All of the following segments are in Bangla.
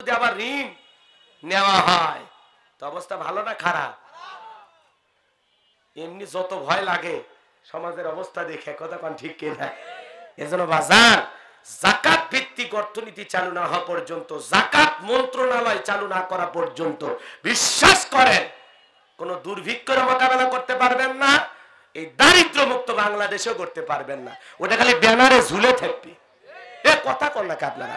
যদি আবার ঋণ নেওয়া হয়, তো অবস্থা ভালো না খারাপ? এমনি যত ভয় লাগে, সমাজের অবস্থা দেখে কথা কোন ঠিক কিনা? এজন্য বাজার, জাকাত ভিত্তিক অর্থনীতি চালু না হওয়া পর্যন্ত, জাকাত মন্ত্রণালয় চালু না করা পর্যন্ত, বিশ্বাস করেন, কোন দুর্ভিক্ষের মোকাবেলা করতে পারবেন না, এই দারিদ্র মুক্ত বাংলাদেশেও করতে পারবেন না। ওটা খালি ব্যানারে ঝুলে থাকবে। এ কথা কর না আপনারা?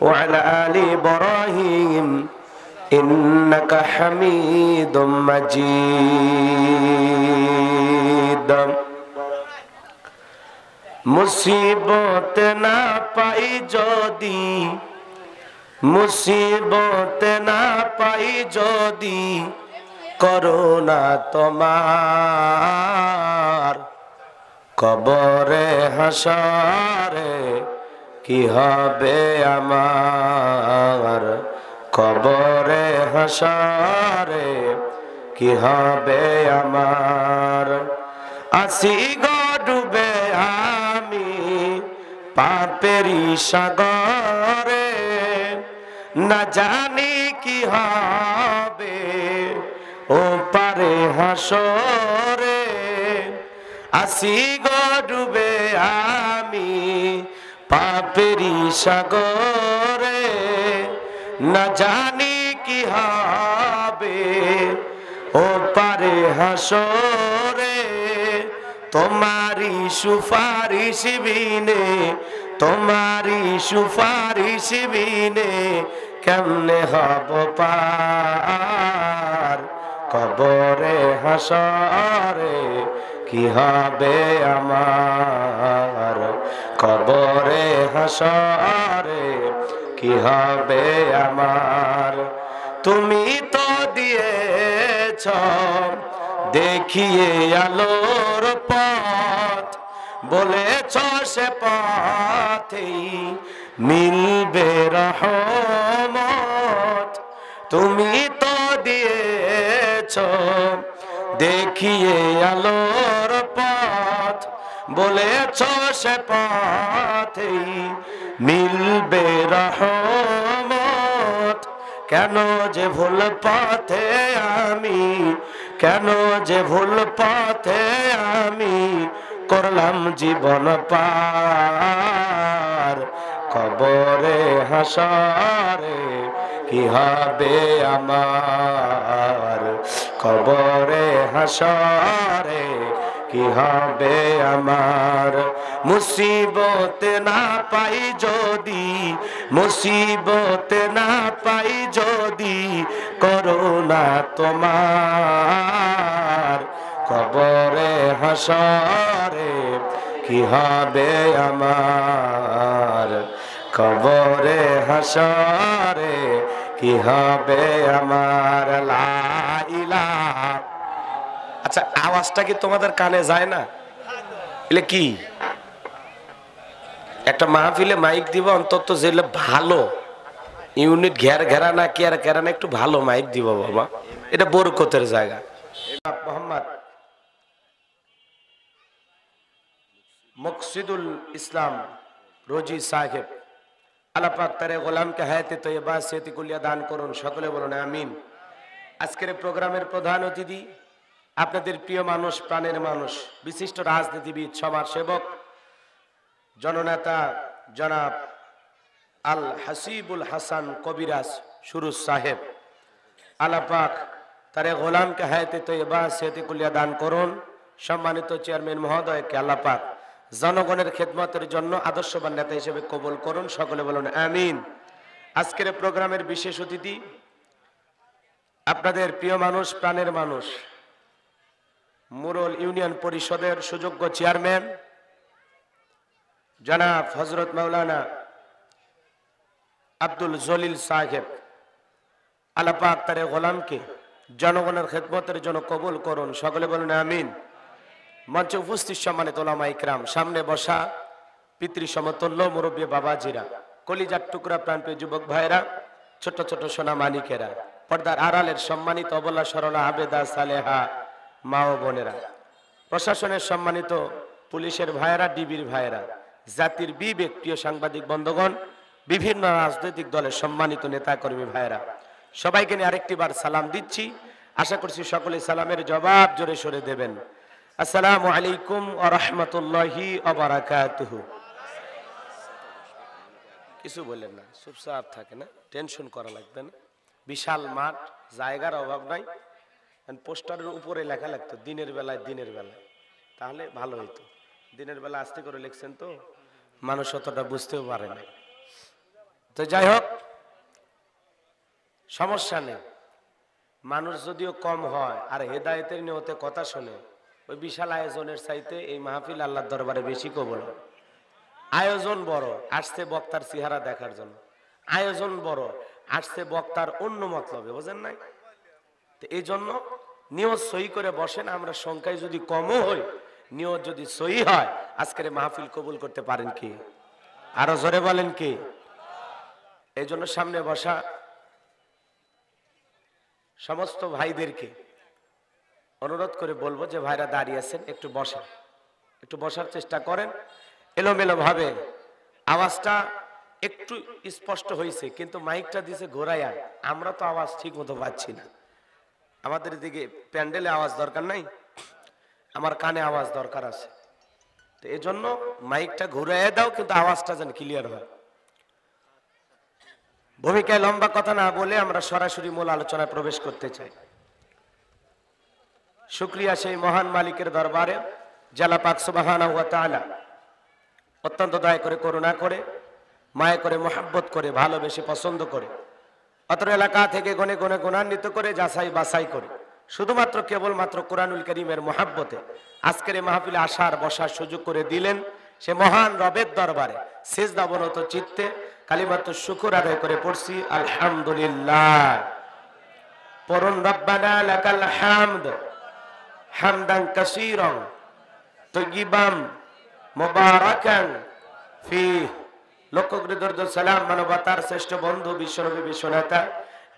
وعلى آل إبراهيم إنك حميد مجيد মুসিবত না পাই যদি মুসিবত না পাই যদি করোনা তোমার কবরে হাসারে কি হবে আমার কবরে হাসারে? কি হবে আমার? আসি গো ডুবে আমি পাপেরি সাগরে। না জানি কি হবে ও পারে হাসরে। আসি গো ডুবে আমি পাপেরি সাগরে না জানি কি হবে। ও পারে হাসরে তোমারি সুপারিশ বিনে তোমারি সুপারিশ বিনে কেমনে হব পার? কবরে হাসরে কি হবে আমার? কবরে হাসরে কি হবে আমার? তুমি তো দিয়েছ দেখিয়ে আলোর পথ, বলেছ সে পথেই মিলবে রহমত। তুমি তো দিয়েছ দেখিয়ে আলোর পথ, বলেছ সে পথেই মিলবে রহমত। কেন যে ভুল পথে আমি, কেন যে ভুল পথে আমি করলাম জীবন পার। কবরে হাসরে কি হবে আমার? কবরে হাসরে কি হবে আমার? মুসিবত না পাই যদি, মুসিবত না পাই যদি করোনা তোমার। কবরে হাসরে কি হবে আমার? কবরে হাসরে কি হবে আমার? আচ্ছা আওয়াজটা কি তোমাদের কানে যায় না? এলে কি? একটা মাহফিলে মাইক দিব অন্তত যেগুলো ভালো। ইউনিট ঘের ঘেরা না কি আর ঘেরা না, একটু ভালো মাইক দিব বাবা। এটা বরকতের জায়গা। মোহাম্মদ মকসিদুল ইসলাম রোজি সাহেব। আল্লাহ পাক তারে গোলামকে হায়াতে তৈবা সেতি কুলিয়া দান করুন। সকলে বলুন, আমিন। আজকের প্রোগ্রামের প্রধান অতিথি আপনাদের প্রিয় মানুষ, প্রাণের মানুষ, বিশিষ্ট রাজনীতিবিদ, সমাজ সেবক, জননেতা জনাব আল হাসিবুল হাসান কবিরাজ সুরুজ সাহেব। আলাপাক তারে গোলামকে হায়াতে তৈবা সেতি কুলিয়া দান করুন। সম্মানিত চেয়ারম্যান মহোদয়কে আল্লাপাক জনগণের খেদমতের জন্য আদর্শবান নেতা হিসেবে কবুল করুন, সকলে বলুন আমিন। আজকের প্রোগ্রামের বিশেষ অতিথি আপনাদের প্রিয় মানুষ, প্রাণের মানুষ, মুরল ইউনিয়ন পরিষদের সুযোগ্য চেয়ারম্যান, জনাব হজরত মাওলানা আব্দুল জলিল সাহেব আল্লাহ পাক তার গোলামকে জনগণের খেদমতের জন্য কবুল করুন, সকলে বলুন আমিন। মঞ্চে উপস্থিত সম্মানিত ওলামা ইকরাম, সামনে বসা পিতৃ সমতুল্য মুরব্বী বাবাজিরা, কলিজার টুকরা প্রান্তীয় যুবক ভাইরা, ছোট ছোট সোনা মানিকেরা, পর্দার আড়ালের সম্মানিত অবলা সরলা আবেদা সালেহা মা ও বোনেরা, প্রশাসনের সম্মানিত পুলিশের ভাইয়েরা, ডিবির ভাইয়েরা, জাতির বিবেক প্রিয় সাংবাদিক বন্ধগণ, বিভিন্ন রাজনৈতিক দলের সম্মানিত নেতাকর্মী ভাইয়েরা, সবাইকে নিয়ে আরেকটি বার সালাম দিচ্ছি। আশা করছি সকলে সালামের জবাব জোরে সরে দেবেন। আসসালামু আলাইকুম আ রহমতুল্লাহি অবরাকাতুহু কিছু বললেন না, চুপচাপ থাকে না টেনশন করা লাগবে না। বিশাল মাঠ, জায়গার অভাব নাই। পোস্টারের উপরে লেখা লাগতো, দিনের বেলায় দিনের বেলায়। তাহলে ভালো হইতো। দিনের বেলা আস্তে করে লিখছেন তো, মানুষ অতটা বুঝতেও পারে না। তো যাই হোক, সমস্যা নেই। মানুষ যদিও কম হয়, আর হেদায়েতের নিয়তে কথা শোনে ওই বিশাল আয়োজনের চাইতে এই মাহফিল আল্লাহর দরবারে বেশি কবল। আয়োজন বড়, আসছে বক্তার চেহারা দেখার জন্য। আয়োজন বড়, আসছে বক্তার অন্য মতলবে, বোঝেন নাই? তো এই জন্য নিয়ত সই করে বসেন, আমরা সংখ্যায় যদি কমও হই, নিয়ত যদি সই হয়, আজকের মাহফিল কবুল করতে পারেন কি? আরও জোরে বলেন কি? এই জন্য সামনে বসা সমস্ত ভাইদেরকে অনুরোধ করে বলব যে ভাইরা দাঁড়িয়ে আছেন, একটু বসেন। একটু বসার চেষ্টা করেন। এলোমেলো ভাবে আওয়াজটা একটু স্পষ্ট হয়েছে, কিন্তু মাইকটা দিছে ঘোরাইয়া আমরা তো আওয়াজ ঠিক মতো পাচ্ছি না। আমাদের দিকে প্যান্ডেলে আওয়াজ দরকার নাই, আমার কানে আওয়াজ দরকার আছে। তো এই জন্য মাইকটা ঘুরাইয়া দাও, কিন্তু আওয়াজটা যেন ক্লিয়ার হয়। ভূমিকায় লম্বা কথা না বলে আমরা সরাসরি মূল আলোচনায় প্রবেশ করতে চাই। শুক্রিয়া সেই মহান মালিকের দরবারে জেলা পাক সুবাহানা হুয়া তাআলা। অত্যন্ত দয়া করে করুণা করে, মায়া করে মোহাব্বত করে, ভালোবেসে পছন্দ করে। অত্র এলাকা থেকে গনে গনে গুণান্বিত করে, যাচাই বাছাই করে। শুধুমাত্র কেবলমাত্র কোরআনুল করিমের মহাব্বতে আজকের এই মাহফিলে আসার, বসার সুযোগ করে দিলেন সে মহান রবের দরবারে। শেষ দাবনত চিত্তে কালিমাত্র শুকুর আদায় করে পড়ছি, আলহামদুলিল্লাহ। পরুন রব্বানা লাকাল হামদ। হামদান কাসীরান তৈবাম মোবারকান ফি লক্ষ করে দর্দ সালাম মানবতার শ্রেষ্ঠ বন্ধু বিশ্বনবী বিশ্বনেতা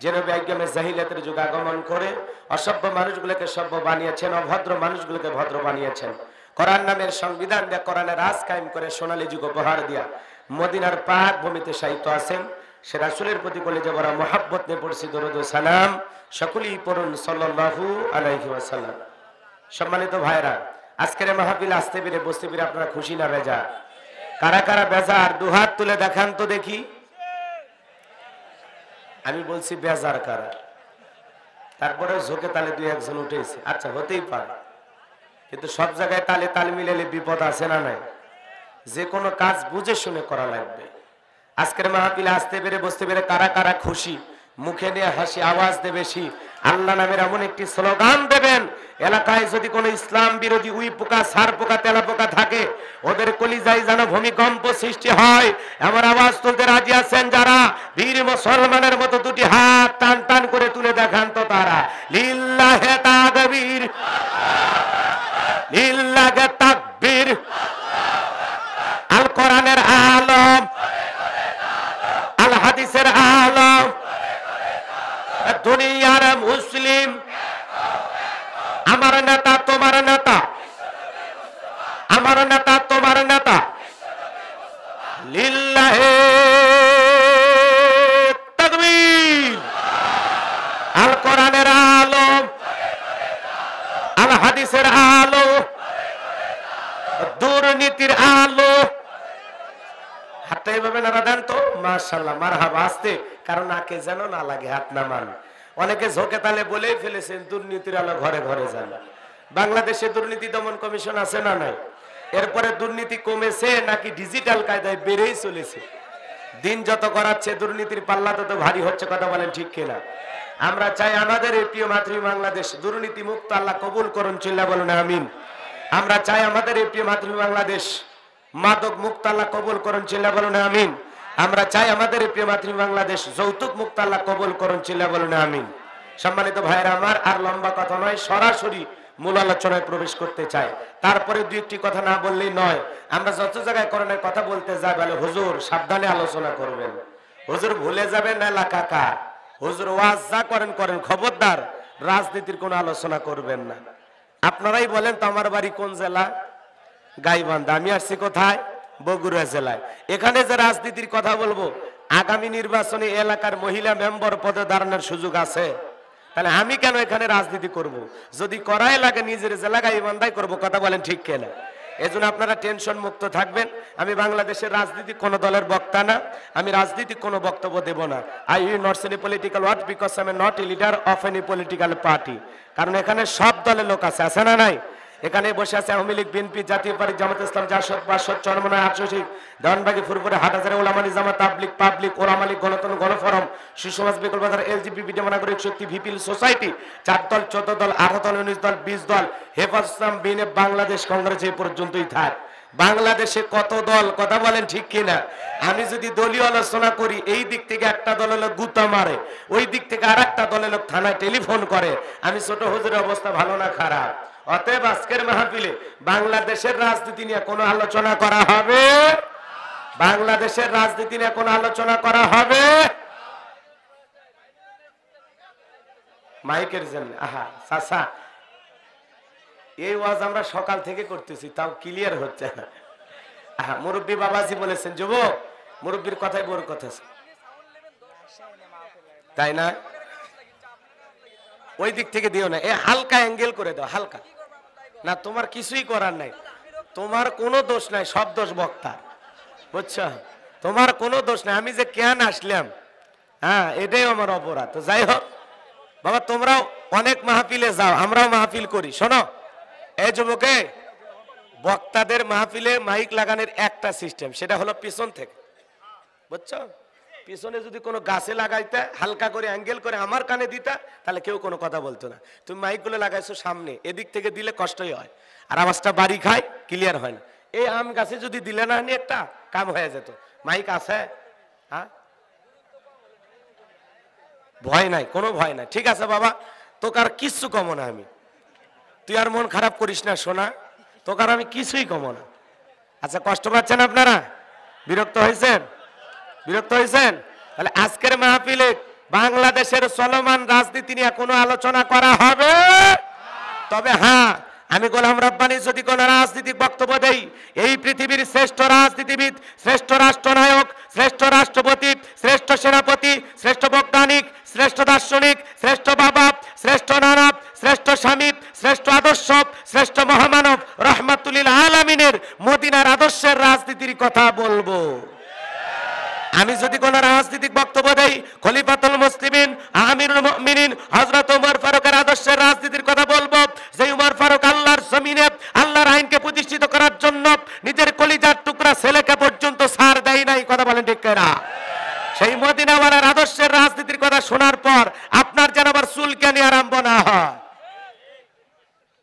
যেন বিজ্ঞানের জাহিলাতের যুগ আগমন করে অসভ্য মানুষগুলোকে সভ্য বানিয়েছেন অভদ্র মানুষগুলোকে ভদ্র বানিয়েছেন কোরআন নামের সংবিধান দিয়ে কোরআনের রাজ কায়েম করে সোনালী যুগ উপহার দিয়া মদিনার পাক ভূমিতে সাহিত্য আছেন সে রাসুলের প্রতি কলেজে বড় মহাব্বত নিয়ে পড়ছি দরুদ সালাম সকলেই পড়ুন সাল্লাল্লাহু আলাইহি ওয়াসাল্লাম সম্মানিত ভাইরা, আজকের মাহফিল আসতে পেরে বসতে পেরে আপনারা খুশি না বেজা? কারা কারা বেজার? দুহাত তুলে দেখান তো দেখি। আমি বলছি বেজার কারা? তারপরে ঝোঁকে তালে দুই একজন উঠেছে। আচ্ছা হতেই পারে। কিন্তু সব জায়গায় তালে তাল মিলালে বিপদ আছে না নাই? যে কোনো কাজ বুঝে শুনে করা লাগবে। আজকের মাহফিলে আসতে পেরে বসতে পেরে কারা কারা খুশি? মুখে নিয়ে হাসি, আওয়াজ দেবে বেশি আল্লাহ নামের এমন একটি স্লোগান দেবেন, এলাকায় যদি কোনো ইসলাম বিরোধী উই পোকা, সার পোকা, তেলা পোকা থাকে, ওদের কলিজায় যেন ভূমিকম্প সৃষ্টি হয়। এমন আওয়াজ তুলতে রাজি আছেন যারা? বীর মুসলমানের মতো দুটি হাত টান টান করে তুলে দেখান তো তারা। লিল্লাহে তাকবীর। লিল্লাহে তাকবীর। আল কোরআনের আলম। আল হাদিসের আলম। দুনিয়ার মুসলিম। আমার নেতা, তোমার নেতা। আমার নেতা, তোমার নেতা। লিল্লাহে তাকবীর। আল কোরআনের আলম, আল হাদিসের আলো, দুর্নীতির আলো। হাতটা এইভাবে নাড়া দেন তো? মার্শাল্লাহ মার হাব আসতে কারণ নাকে যেন না লাগে হাত না নামান। অনেকে ঝোঁকে তালে বলেই ফেলেছেন, দুর্নীতির আলো ঘরে ঘরে যান। বাংলাদেশে দুর্নীতি দমন কমিশন আছে না নাই? এরপরে দুর্নীতি কমেছে নাকি ডিজিটাল কায়দায় বেড়েই চলেছে? দিন যত করাচ্ছে দুর্নীতির পাল্লা তত ভারী হচ্ছে, কথা বলেন ঠিক কিনা? আমরা চাই আমাদের এই প্রিয় মাতৃ বাংলাদেশ দুর্নীতি মুক্ত আল্লাহ কবুল করুন চিল্লা বলুন, আমিন। আমরা চাই আমাদের এই প্রিয় মাতৃ বাংলাদেশ মাদক মুক্ত আল্লাহ কবুল করুন, চিল্লা বলুন, আমিন। আমরা চাই আমাদের প্রিয় মাতৃ বাংলাদেশ যৌতুক মুক্ত আল্লাহ কবুল করুন, চিল্লা বলুন, আমিন। সম্মানিত ভাইরা আমার আর লম্বা কথা নয়, সরাসরি মূল আলোচনায় প্রবেশ করতে চাই। তারপরে দুই একটি কথা না বললেই নয়, আমরা যত জায়গায় করণের কথা বলতে যাই, বলে হুজুর সাবধানে আলোচনা করবেন। হুজুর ভুলে যাবেন না এলাকা কার হুজুর ওয়াজ যা করেন করেন, খবরদার। রাজনীতির কোনো আলোচনা করবেন না। আপনারাই বলেন তো, আমার বাড়ি কোন জেলা? গাইবান্ধা, আমি আসছি কোথায়? বগুড়া জেলায়। এখানে যে রাজনীতির কথা বলব, আগামী নির্বাচনে এলাকার মহিলা মেম্বার পদে দাঁড়ানোর সুযোগ আছে। তাহলে আমি কেন এখানে রাজনীতি করব। যদি করাই লাগে নিজের জেলা গাইবান্ধাই করব, কথা বলেন ঠিক কেনা? এজন্য আপনারা টেনশন মুক্ত থাকবেন। আমি বাংলাদেশের রাজনীতি কোনো দলের বক্তা না, আমি রাজনীতি কোনো বক্তব্য দেব না। I you not any political what because I am not a leader of any political party কারণ এখানে সব দলের লোক আছে আছে না নাই? এখানে বসে আছে আওয়ামী লীগ, বিএনপি, জাতীয় পার্টি, জামাত ইসলাম, জাসদ, বাসদ চরমনায় আটশোশি দেওয়ানবাগি ফুরপুরে হাটহাজারে ওলামানি জামাত তাবলিক পাবলিক ওলামালিক গণতন্ত্র, গণফোরাম, সুসমাজ বিকল বাজার এলজিপি বিডি নাগরিক শক্তি ভিপিল সোসাইটি, চার দল, চোদ্দ দল, আঠারো দল, উনিশ দল, বিশ দল হেফাজ ইসলাম বিনে বাংলাদেশ কংগ্রেস এই পর্যন্তই থাক। বাংলাদেশে কত দল, কথা বলেন ঠিক কিনা? আমি যদি দলীয় আলোচনা করি, এই দিক থেকে একটা দলের লোক গুতা মারে, ওই দিক থেকে আর একটা দলের লোক থানায় টেলিফোন করে। আমি ছোট হুজুরের অবস্থা ভালো না খারাপ? অতএব আজকের মাহফিলে বাংলাদেশের রাজনীতি নিয়ে কোনো আলোচনা করা হবে? বাংলাদেশের রাজনীতি নিয়ে কোনো আলোচনা করা হবে? মাইকের জন্য, আহা, সাসা। এই ওয়াজ আমরা সকাল থেকে করতেছি, তাও ক্লিয়ার হচ্ছে না। আহা, মুরব্বী বাবাজি বলেছেন, যুবক, মুরব্বীর কথাই বড় কথা তাই না? ওই দিক থেকে দিও না, এ হালকা অ্যাঙ্গেল করে দাও, হালকা। না, তোমার কিছুই করার নাই। তোমার কোনো দোষ নাই, সব দোষ বক্তার। বুঝছ? তোমার কোনো দোষ নাই। আমি যে কেন আসলাম? হ্যাঁ এটাই আমার অপরাধ। তো যাই হোক, বাবা, তোমরাও অনেক মাহফিলে যাও, আমরাও মাহফিল করি। শোনো এই যুবকে, বক্তাদের মাহফিলে মাইক লাগানোর একটা সিস্টেম সেটা হলো পিছন থেকে। বুঝছ? পিছনে যদি কোনো গাছে লাগাইতে, হালকা করে অ্যাঙ্গেল করে আমার কানে দিতা, তাহলে কেউ কোনো কথা বলতো না। তুমি মাইকগুলো লাগাইছো সামনে, এদিক থেকে দিলে কষ্টই হয়। আর আওয়াজটা বাড়ি খায় ক্লিয়ার হয় না। এই আম গাছে যদি দিলে না নি একটা, কাম হয়ে যেত। মাইক আছে? হ্যাঁ? ভয় নাই, কোনো ভয় নাই। ঠিক আছে বাবা, তোকে আর কিচ্ছু কমো না আমি। তুই আর মন খারাপ করিস না, সোনা। তোকে আর আমি কিছুই কমো না। আচ্ছা কষ্ট পাচ্ছেন আপনারা? বিরক্ত হয়েছেন? বিরক্ত হয়েছেন? তাহলে আজকের মাহফিলে বাংলাদেশের চলমান রাজনীতি নিয়ে কোনো আলোচনা করা হবে? তবে হ্যাঁ আমি গোলাম রব্বানি যদি কোন রাজনীতিক বক্তব্য দেই, এই পৃথিবীর শ্রেষ্ঠ রাজনীতিবিদ, শ্রেষ্ঠ রাষ্ট্রনায়ক, শ্রেষ্ঠ রাষ্ট্রপতি, শ্রেষ্ঠ সেনাপতি, শ্রেষ্ঠ বৈজ্ঞানিক, শ্রেষ্ঠ দার্শনিক, শ্রেষ্ঠ বাবা, শ্রেষ্ঠ নানাব শ্রেষ্ঠ স্বামী, শ্রেষ্ঠ আদর্শ, শ্রেষ্ঠ মহামানব, রহমাতুল্লিল আলমিনের মদিনার আদর্শের রাজনীতির কথা বলব। আমি যদি কোন রাজনৈতিক বক্তব্য দেই, খলিফাতুল মুসলিমিন, আমিরুল মুমিনিন, হযরত ওমর ফারুকের আদর্শের রাজনীতির কথা বলব। যে উমর ফারুক আল্লাহর জমিনে, আল্লাহর আইনকে প্রতিষ্ঠিত করার জন্য নিজের কলিজার টুকরা ছেলেকে পর্যন্ত সার দেয় নাই, কথা বলেন ঠিক না সেই মদিনাওয়ালার আদর্শের রাজনীতির কথা শোনার পর আপনার যেন আবার চুলকানি আরম্ভ না হয়?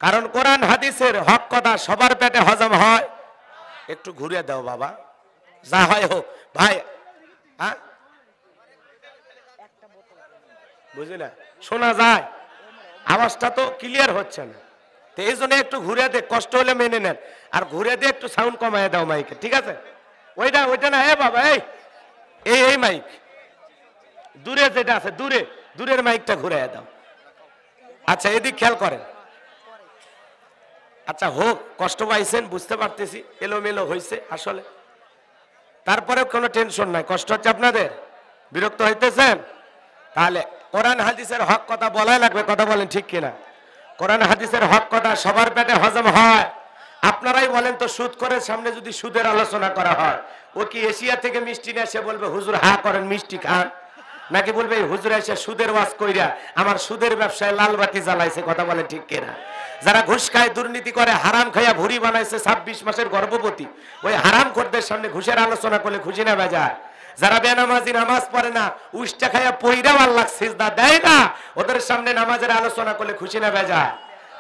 কারণ কোরআন হাদিসের হক কথা সবার পেটে হজম হয়। একটু ঘুরে দাও বাবা। যা হয় হোক। ভাই হ্যাঁ? শোনা যায়। আওয়াজটা তো ক্লিয়ার হচ্ছে না। তো এই জন্য একটু ঘুরে দে, কষ্ট হলে মেনে নেন। আর ঘুরে দিয়ে একটু সাউন্ড কমায় দাও মাইকে ঠিক আছে? ওইটা ওইটা না, এ বাবা, এই এই এই মাইক দূরে যেটা আছে, দূরে, দূরের মাইকটা ঘুরে দাও। আচ্ছা এদিক খেয়াল করেন। আচ্ছা হোক, কষ্ট পাইছেন, বুঝতে পারতেছি, এলোমেলো হয়েছে আসলে। তারপরে কোনো টেনশন নাই। কষ্ট হচ্ছে আপনাদের? বিরক্ত হইতেছেন? তাহলে কোরআন হাদিসের হক কথা বলাই লাগবে, কথা বলেন ঠিক কিনা? কোরআন হাদিসের হক কথা সবার পেটে হজম হয়। আপনারাই বলেন তো, সুদ করে সামনে যদি সুদের আলোচনা করা হয়। ও কি এশিয়া থেকে মিষ্টি নিয়ে এসে বলবে, হুজুর হা করেন, মিষ্টি খান। নাকি বলবে হুজুর এসে সুদের ওয়াজ কইরা আমার সুদের ব্যবসায় লাল বাতি জ্বালাইছে, কথা বলে ঠিক কিনা? যারা ঘুষ খায়, দুর্নীতি করে, হারাম খাইয়া ভুরি বানাইছে, ছাব্বিশ মাসের গর্ভবতী। ওই হারাম খোরদের সামনে ঘুষের আলোচনা করলে খুশি না বেজায় যারা বেনামাজি নামাজ পড়ে না, উষ্টা খাইয়া পইরাও আল্লাহ সিজদা দেয় না, ওদের সামনে নামাজের আলোচনা করলে খুশি না বেজায়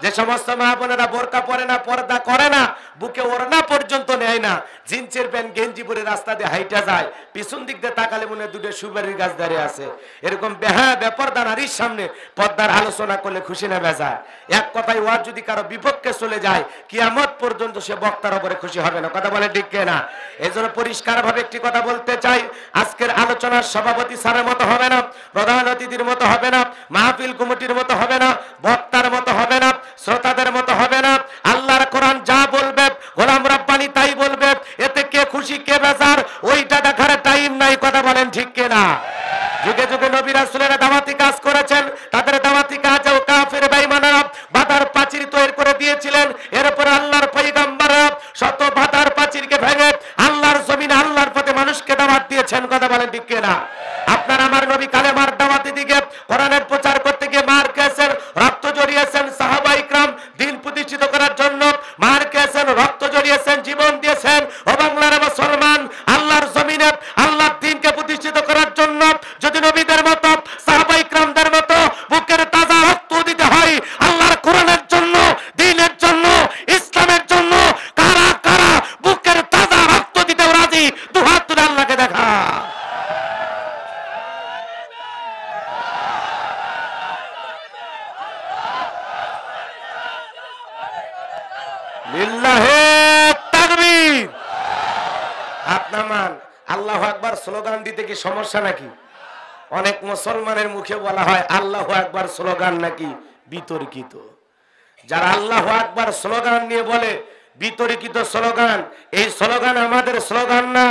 যে সমস্ত মা বোনেরা বোরকা পরে না, পর্দা করে না, বুকে ওড়না পর্যন্ত নেয় না, জিন্সের প্যান্ট গেঞ্জি পরে রাস্তা দিয়ে হাইটা যায়, পিছন দিক দিয়ে তাকালে মনে দুটো সুপারির গাছ দাঁড়িয়ে আছে। এরকম বেহা ব্যাপারদা নারীর সামনে পর্দার আলোচনা করলে খুশি না বেজায়। এক কথায় ওয়াজ যদি কারও বিপক্ষে চলে যায়, কিয়ামত পর্যন্ত সে বক্তার উপরে খুশি হবে না। কথা বলে ঠিক না এই জন্য পরিষ্কার ভাবে একটি কথা বলতে চাই, আজকের আলোচনার সভাপতি স্যারের মতো হবে না, প্রধান অতিথির মতো হবে না, মাহফিল কমিটির মতো হবে না, বক্তার মতো শ্রোতাদের মতো হবে না আল্লাহর কোরআন যা বলবে গোলাম রব্বানি তাই বলবে এতে কে খুশি কে বেজার ওইটা দেখার টাইম নাই কথা বলেন ঠিক না যুগে যুগে নবী রাসূলেরা দাওয়াতি কাজ করেছেন তাদের দাওয়াতি কাজেও কাফের বেঈমানরা বাধার প্রাচীর তৈরি করে দিয়েছিলেন এরপরে আল্লাহর পয়গম্বররা শত বাধার প্রাচীরকে ভেঙে আল্লাহর জমিনে আল্লাহর পথে মানুষকে দাওয়াত দিয়েছেন কথা বলেন ঠিক না আপনার আমার নবী কালেমার দাওয়াতি দিকে কোরআনের প্রচার করতে গিয়ে মার খেয়েছেন রক্ত জড়িয়েছেন সাহাবা ইকরাম দিন প্রতিষ্ঠিত করার জন্য মার খেয়েছেন রক্ত জড়িয়েছেন জীবন দিয়েছেন ও বাংলার মুসলমান আল্লাহর জমিনে আল্লাহর দিনকে প্রতিষ্ঠিত করার জন্য যদি নবীদের মতো সাহাবা ইকরামদের মতো বুকের তাজা রক্ত দিতে হয় আল্লাহর কোরআনের জন্য দিনের জন্য ইসলামের জন্য কারা কারা বুকের তাজা রক্ত দিতে রাজি দুহাত তুলে আল্লাহকে দেখা লিল্লাহে তাকবীর হাত নামান আল্লাহ আকবার স্লোগান দিতে কি সমস্যা নাকি? অনেক মুসলমানের মুখে বলা হয় আল্লাহ আকবার স্লোগান নাকি, বিতর্কিত। যারা আল্লাহ আকবার স্লোগান নিয়ে বলে, বিতর্কিত স্লোগান, এই স্লোগান আমাদের স্লোগান না,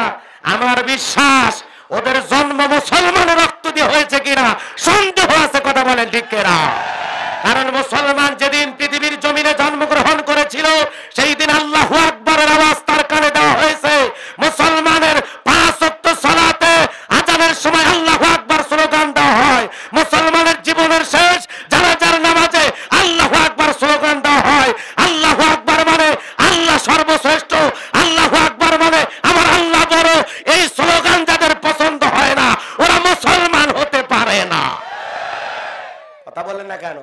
আমার বিশ্বাস, ওদের জন্ম মুসলমানের রক্ত দিয়ে হয়েছে কিনা, সন্দেহ আছে, কথা বলেন ঠিক কারণ মুসলমান যেদিন পৃথিবীর জমিনে জন্মগ্রহণ করেছিল সেই দিন আল্লাহ আকবরের আওয়াজ তার কানে দেওয়া হয়েছে মুসলমানের পাঁচ ওয়াক্ত সালাতে আজানের সময় আল্লাহ আকবর স্লোগান দেওয়া হয় মুসলমানের জীবনের শেষ যারা যার নামাজে আল্লাহ আকবর স্লোগান দেওয়া হয় আল্লাহ আকবর মানে আল্লাহ সর্বশ্রেষ্ঠ আল্লাহ আকবর মানে আমার আল্লাহ বড় এই স্লোগান যাদের পছন্দ হয় না ওরা মুসলমান হতে পারে না কথা বলেন না কেন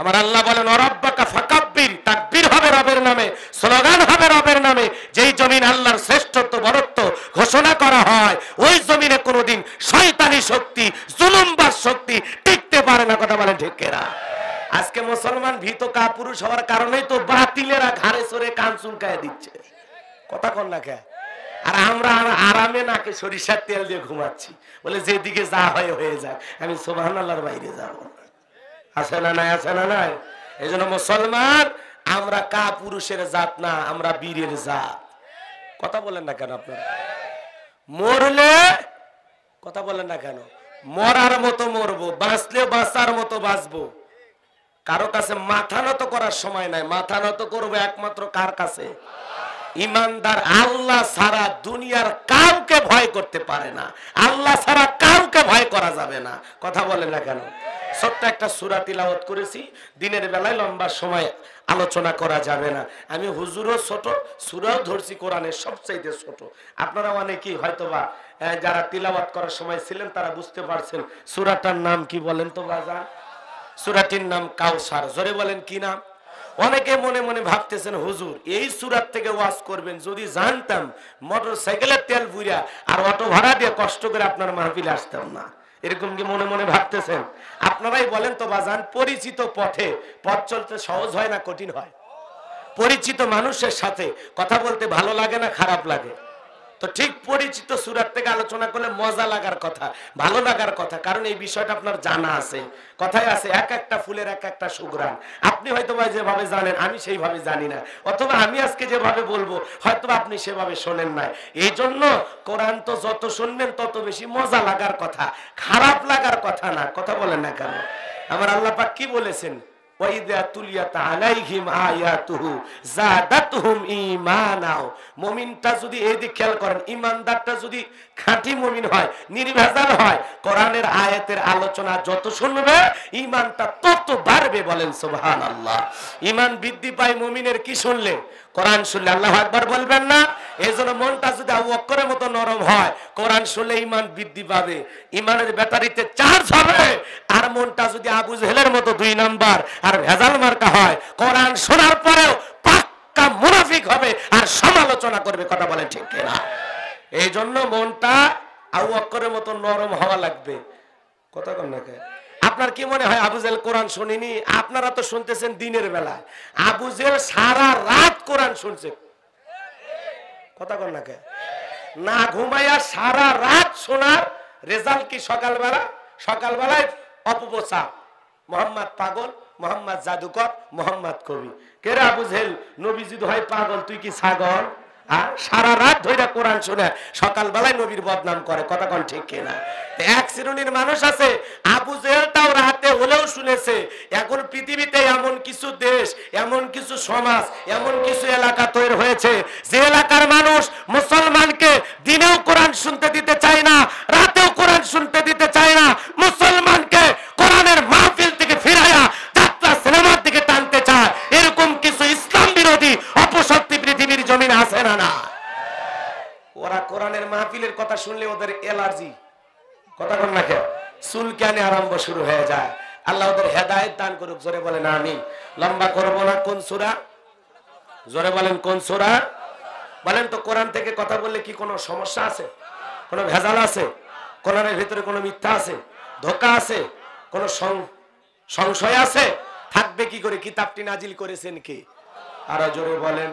আমার আল্লাহ বলেন অরব্বাকা ফাকাব্বির তাকবীর হবে রবের নামে স্লোগান হবে রবের নামে যেই জমিন আল্লাহর শ্রেষ্ঠত্ব বরত্ব ঘোষণা করা হয় ওই জমিনে কোনোদিন শয়তানি শক্তি জুলুমবাজ শক্তি টিকতে পারে না কথা বলেন ঠিক কেরা আজকে মুসলমান ভীত কাপুরুষ হওয়ার কারণেই তো বাতিলেরা ঘাড়ে সরে কান দিচ্ছে কথা কন না কে আর আমরা আর- আরামে নাকে সরিষার তেল দিয়ে ঘুমাচ্ছি। বলে, যেদিকে যা হয় হয়ে যাক। আমি সোভান আল্লাহর বাইরে যাব আছে না নাই? আছে না নাই? এই জন্য মুসলমান, আমরা কা পুরুষের জাত না, আমরা বীরের জাত। কথা বলেন না কেন আপনারা? মরলে, কথা বলেন না কেন? মরার মতো মরবো, বাঁচলে বাঁচার মতো বাঁচবো। কারও কাছে মাথা নত করার সময় নাই। মাথা নত করব একমাত্র কার কাছে? ইমানদার আল্লাহ ছাড়া দুনিয়ার কাউকে ভয় করতে পারে না। আল্লাহ ছাড়া কাউকে ভয় করা যাবে না। কথা বলেন না কেন? ছোট্ট একটা সুরা তিলাওয়াত করেছি। দিনের বেলায় লম্বা সময় আলোচনা করা যাবে না। আমি হুজুরও ছোট, সুরাও ধরছি কোরআনের সবচাইতে ছোট। আপনারা অনেকেই হয়তোবা যারা তিলাওয়াত করার সময় ছিলেন, তারা বুঝতে পারছেন সুরাটার নাম কি বলেন তো, বাজান? সুরাটির নাম কাউসার। জোরে বলেন কি নাম? অনেকে মনে মনে ভাবতেছেন, হুজুর, এই সুরাত থেকে ওয়াজ করবেন, যদি জানতাম মোটর সাইকেলের তেল বুড়া আর অটো ভাড়া দিয়ে কষ্ট করে আপনার মাহফিলে আসতাম না। এরকম কি মনে মনে ভাবতেছেন? আপনারাই বলেন তো, বাজান, পরিচিত পথে পথ চলতে সহজ হয় না, কঠিন হয়? পরিচিত মানুষের সাথে কথা বলতে ভালো লাগে না, খারাপ লাগে? তো ঠিক পরিচিত সুরাত থেকে আলোচনা করলে মজা লাগার কথা, ভালো লাগার কথা, কারণ এই বিষয়টা আপনার জানা আছে। কথায় আছে, এক একটা ফুলের এক একটা সুগ্রাম আপনি হয়তো বা যেভাবে জানেন, আমি সেইভাবে জানি না। অথবা আমি আজকে যেভাবে বলব হয়তো আপনি সেভাবে শোনেন না এই জন্য কোরআন তো যত শুনবেন, তত বেশি মজা লাগার কথা, খারাপ লাগার কথা না। কথা বলেন না কেন? আমার আল্লাহ পাক কি বলেছেন? মুমিনটা যদি খেয়াল করেন ইমানদারটা যদি খাঁটি মমিন হয় হয় আয়াতের আলোচনা যত শুনবে ইমানটা তত বাড়বে বলেন আল্লাহ ইমান বৃদ্ধি পায় মমিনের কি শুনলে? কোরআন শুনলে আল্লাহ একবার বলবেন না? এই জন্য মনটা যদি অক্ষরের মতো নরম হয়, কোরআন শুনলে ইমান বৃদ্ধি পাবে ইমানের ব্যাটারিতে চার্জ হবে, আর মনটা যদি আবু জেহেলের মতো দুই নাম্বার আর ভেজাল মার্কা হয়, কোরআন শোনার পরেও পাক্কা মুনাফিক হবে আর সমালোচনা করবে, কথা বলে ঠিক কিনা? এই জন্য মনটা আবু অক্ষরের মতো নরম হওয়া লাগবে। কথা কন না কে? আপনার কি মনে হয় আবুজেল কোরআন শুনিনি? আপনারা তো শুনতেছেন দিনের বেলা। আবুজেল সারা রাত কোরআন শুনছে। কথা কন না কে? না ঘুমাইয়া সারা রাত শোনার রেজাল্ট কি সকালবেলা? সকালবেলায় অপপ্রচার। মোহাম্মদ পাগল, মোহাম্মদ জাদুকর, মোহাম্মদ কবি। কেরা বুঝেল নবীজি হয় পাগল, তুই কি ছাগল? আর সারা রাত ধরে কোরআন শুনে সকালবেলায় নবীর বদনাম করে কন ঠিক কিনা? এক শ্রেণির মানুষ আছে, আবু জেলটাও রাতে হলেও শুনেছে, এখন পৃথিবীতে এমন কিছু দেশ, এমন কিছু সমাজ, এমন কিছু এলাকা তৈরি হয়েছে, যে এলাকার মানুষ মুসলমানকে দিনেও কোরআন শুনতে দিতে চায় না, রাতেও কোরআন শুনতে দিতে চায় না, মুসলমানকে কোরআনের মাহফিল থেকে ফিরাইয়া কোরআনের মাহফিলের কথা শুনলে ওদের এলার্জি। কথা বল না কেন? চুলকানে আরম্ভ শুরু হয়ে যায়। আল্লাহ ওদের হেদায়েত দান করুক, জোরে বলেন আমি লম্বা করব না, কোন সুরা? জোরে বলেন, কোন সুরা? বলেন তো, কোরআন থেকে কথা বললে কি কোনো সমস্যা আছে? কোনো ভেজাল আছে? কোরআনের ভিতরে কোনো মিথ্যা আছে? ধোকা আছে? কোনো সংশয় আছে? থাকবে কি করে? কিতাবটি নাজিল করেছেন কি? আরও জোরে বলেন।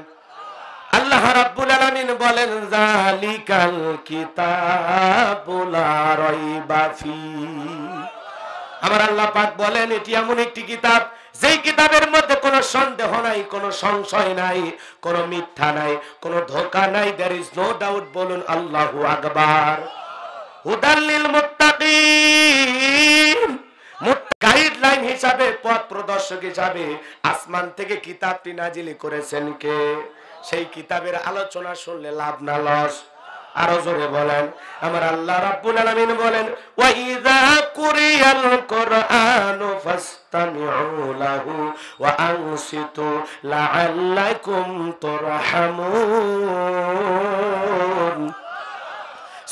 আল্লাহ রাব্বুল আলামিন বলেন জালিকাল কিতাবুল রাইবা ফি। আমার আল্লাহ পাক বলেন, এটি এমন একটি কিতাব, যেই কিতাবের মধ্যে কোনো সন্দেহ নাই, কোনো সংশয় নাই, কোনো মিথ্যা নাই, কোনো ধোকা নাই। দেয়ার ইজ নো ডাউট বলুন, আল্লাহু আকবার। হুদাল্লিল মুত্তাকিন। গাইডলাইন হিসাবে, পথ প্রদর্শক হিসাবে আসমান থেকে কিতাবটি নাজিলি করেছেন কে? সেই কিতাবের আলোচনা শুনলে লাভ না, লস। আরও জোরে বলেন। আমার আল্লাহ রাব্বুল আলামিন বলেন, ওয়া ইযা কুরিয়াল কুরআন ফাসতামিউ লাহু ওয়া আনসিতু লাআল্লাকুম তুরহামুন।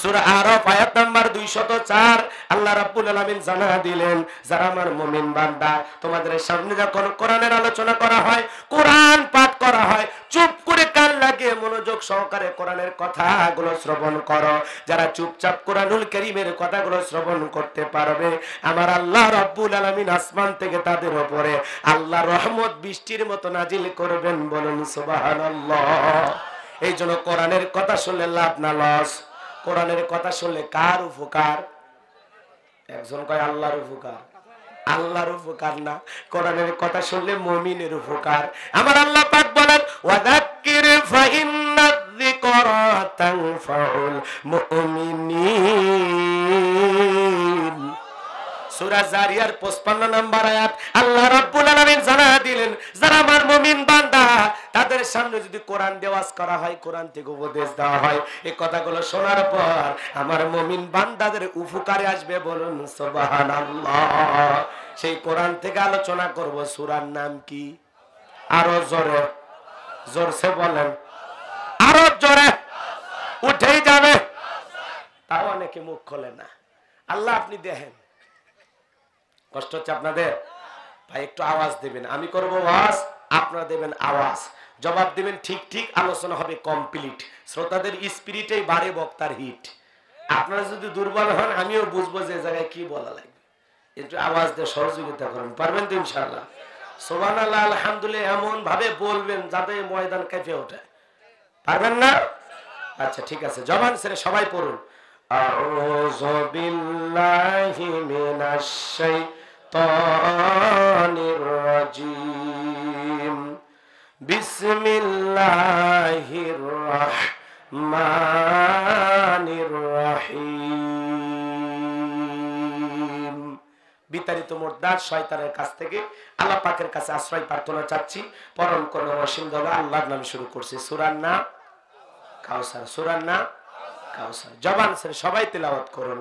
সূরা আরাফ, আয়াত নাম্বার 204 আল্লাহ রাব্বুল আলামিন জানা দিলেন, যারা আমার মুমিন বান্দা, তোমাদের সামনে যখন কোরআনের আলোচনা করা হয়, কোরআন পাঠ করা হয়, চুপ করে কান লাগিয়ে মনোযোগ সহকারে কোরআনের কথাগুলো শ্রবণ করো। যারা চুপচাপ কোরআনুল কারীমের কথাগুলো শ্রবণ করতে পারবে, আমার আল্লাহ রাব্বুল আলামিন আসমান থেকে তাদের উপরে আল্লাহ রহমত বৃষ্টির মতো নাজিল করবেন বলুন, সুবহানাল্লাহ। এই জন্য কোরআনের কথা শুনলে লাভ না, লস। কোরআনের কথা শুনলে কার উপকার? একজন কয়, আল্লাহর উপকার। আল্লাহর উপকার না, কোরআনের কথা শুনলে মমিনের উপকার। আমার আল্লাহ পাক বলেন ওয়াদাক্কির ফাইন্নাযিকরা তানফাউল মুমিনিন। সূরা জারিয়ার 55 নম্বর আয়াত আল্লাহ রাব্বুল আলামিন জানা দিলেন, যারা আমার মুমিন বান্দা, তাদের সামনে যদি কোরআন দেওয়াজ করা হয়, কোরআন থেকে উপদেশ দেওয়া হয় এই কথাগুলো শোনার পর আমার মুমিন বান্দাদের উপকারে আসবে বলুন, সুবহানাল্লাহ। সেই কোরআন থেকে আলোচনা করব, সূরার নাম কি? আরও জোরে, জোরসে বলেন। আরও জোরে, উঠেই যাবে। তাও অনেকে মুখ খোলে না। আল্লাহ আপনি দেখেন কষ্ট হচ্ছে আপনাদের? ভাই, একটু আওয়াজ দেবেন। আমি করব ওয়াজ আপনারা দেবেন আওয়াজ। জবাব দেবেন ঠিক ঠিক, আলোচনা হবে কমপ্লিট শ্রোতাদের স্পিরিটেই বাড়ে বক্তার হিট। আপনারা যদি দুর্বল হন, আমিও বুঝব যে জায়গায় কি বলা লাগবে। একটু আওয়াজ দিয়ে সহযোগিতা করেন। পারবেন তো ইনশাল্লাহ সোমান আল্লাহ আলহামদুলিল্লাহ এমন ভাবে বলবেন যাতে ময়দান কেঁপে ওঠে। পারবেন না? আচ্ছা ঠিক আছে। জবান সেরে সবাই পড়ুন। আউযু বিল্লাহি মিনাশ শাইতানির الشيطان الرجيم بسم الله الرحمن الرحيم বিতাড়িত মোর্দার শয়তানের কাছ থেকে আল্লাহ পাকের কাছে আশ্রয় প্রার্থনা চাচ্ছি পরম কোন অসীম দল আল্লাহর নামে শুরু করছি সুরার নাম কাউসার সুরার নাম কাউসার জবান ছেড়ে সবাই তেলাওয়াত করুন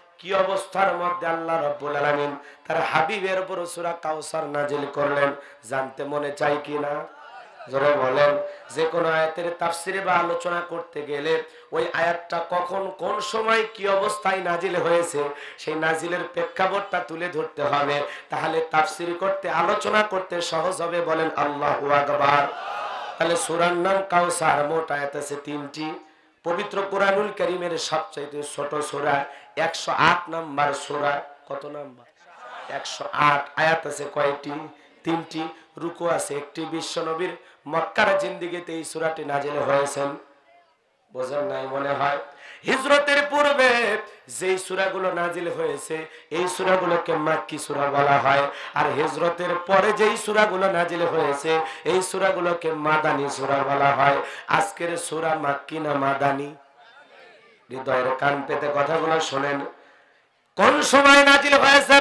কি অবস্থার মধ্যে আল্লাহ রব্বুল আলামিন তার হাবিবের উপর সূরা কাউসার নাজিল করলেন, জানতে মনে চাই কি না? জোরে বলেন, যে কোনো আয়াতের তাফসিরে বা আলোচনা করতে গেলে ওই আয়াতটা কখন কোন সময় কি অবস্থায় নাজিল হয়েছে, সেই নাজিলের প্রেক্ষাপটটা তুলে ধরতে হবে। তাহলে তাফসির করতে, আলোচনা করতে সহজ হবে বলেন আল্লাহু আকবার। তাহলে সূরার নাম কাউসার মোট আয়াত আছে তিনটি। পবিত্র কোরআনুল করিমের সবচাইতে ছোট সোরা একশো আট নাম্বার সোরা। কত নাম্বার? একশো আট আয়াত আছে কয়টি? তিনটি। রুকু আছে একটি। বিশ্ব নবীর মক্কার জিন্দিগিতে এই সুরাটি নাজিল হয়েছেন। বোঝেন নাই মনে হয়। হিজরতের পূর্বে যেই সুরাগুলো নাজিল হয়েছে, এই সুরাগুলোকে মাক্কি সুরা বলা হয়। আর হিজরতের পরে যেই সুরাগুলো নাজিল হয়েছে, এই সুরাগুলোকে মাদানি সুরা বলা হয়। আজকের সুরা মাক্কি না মাদানি? হৃদয়ের কান পেতে কথাগুলো শোনেন। কোন সময় নাজিল হয়েছে?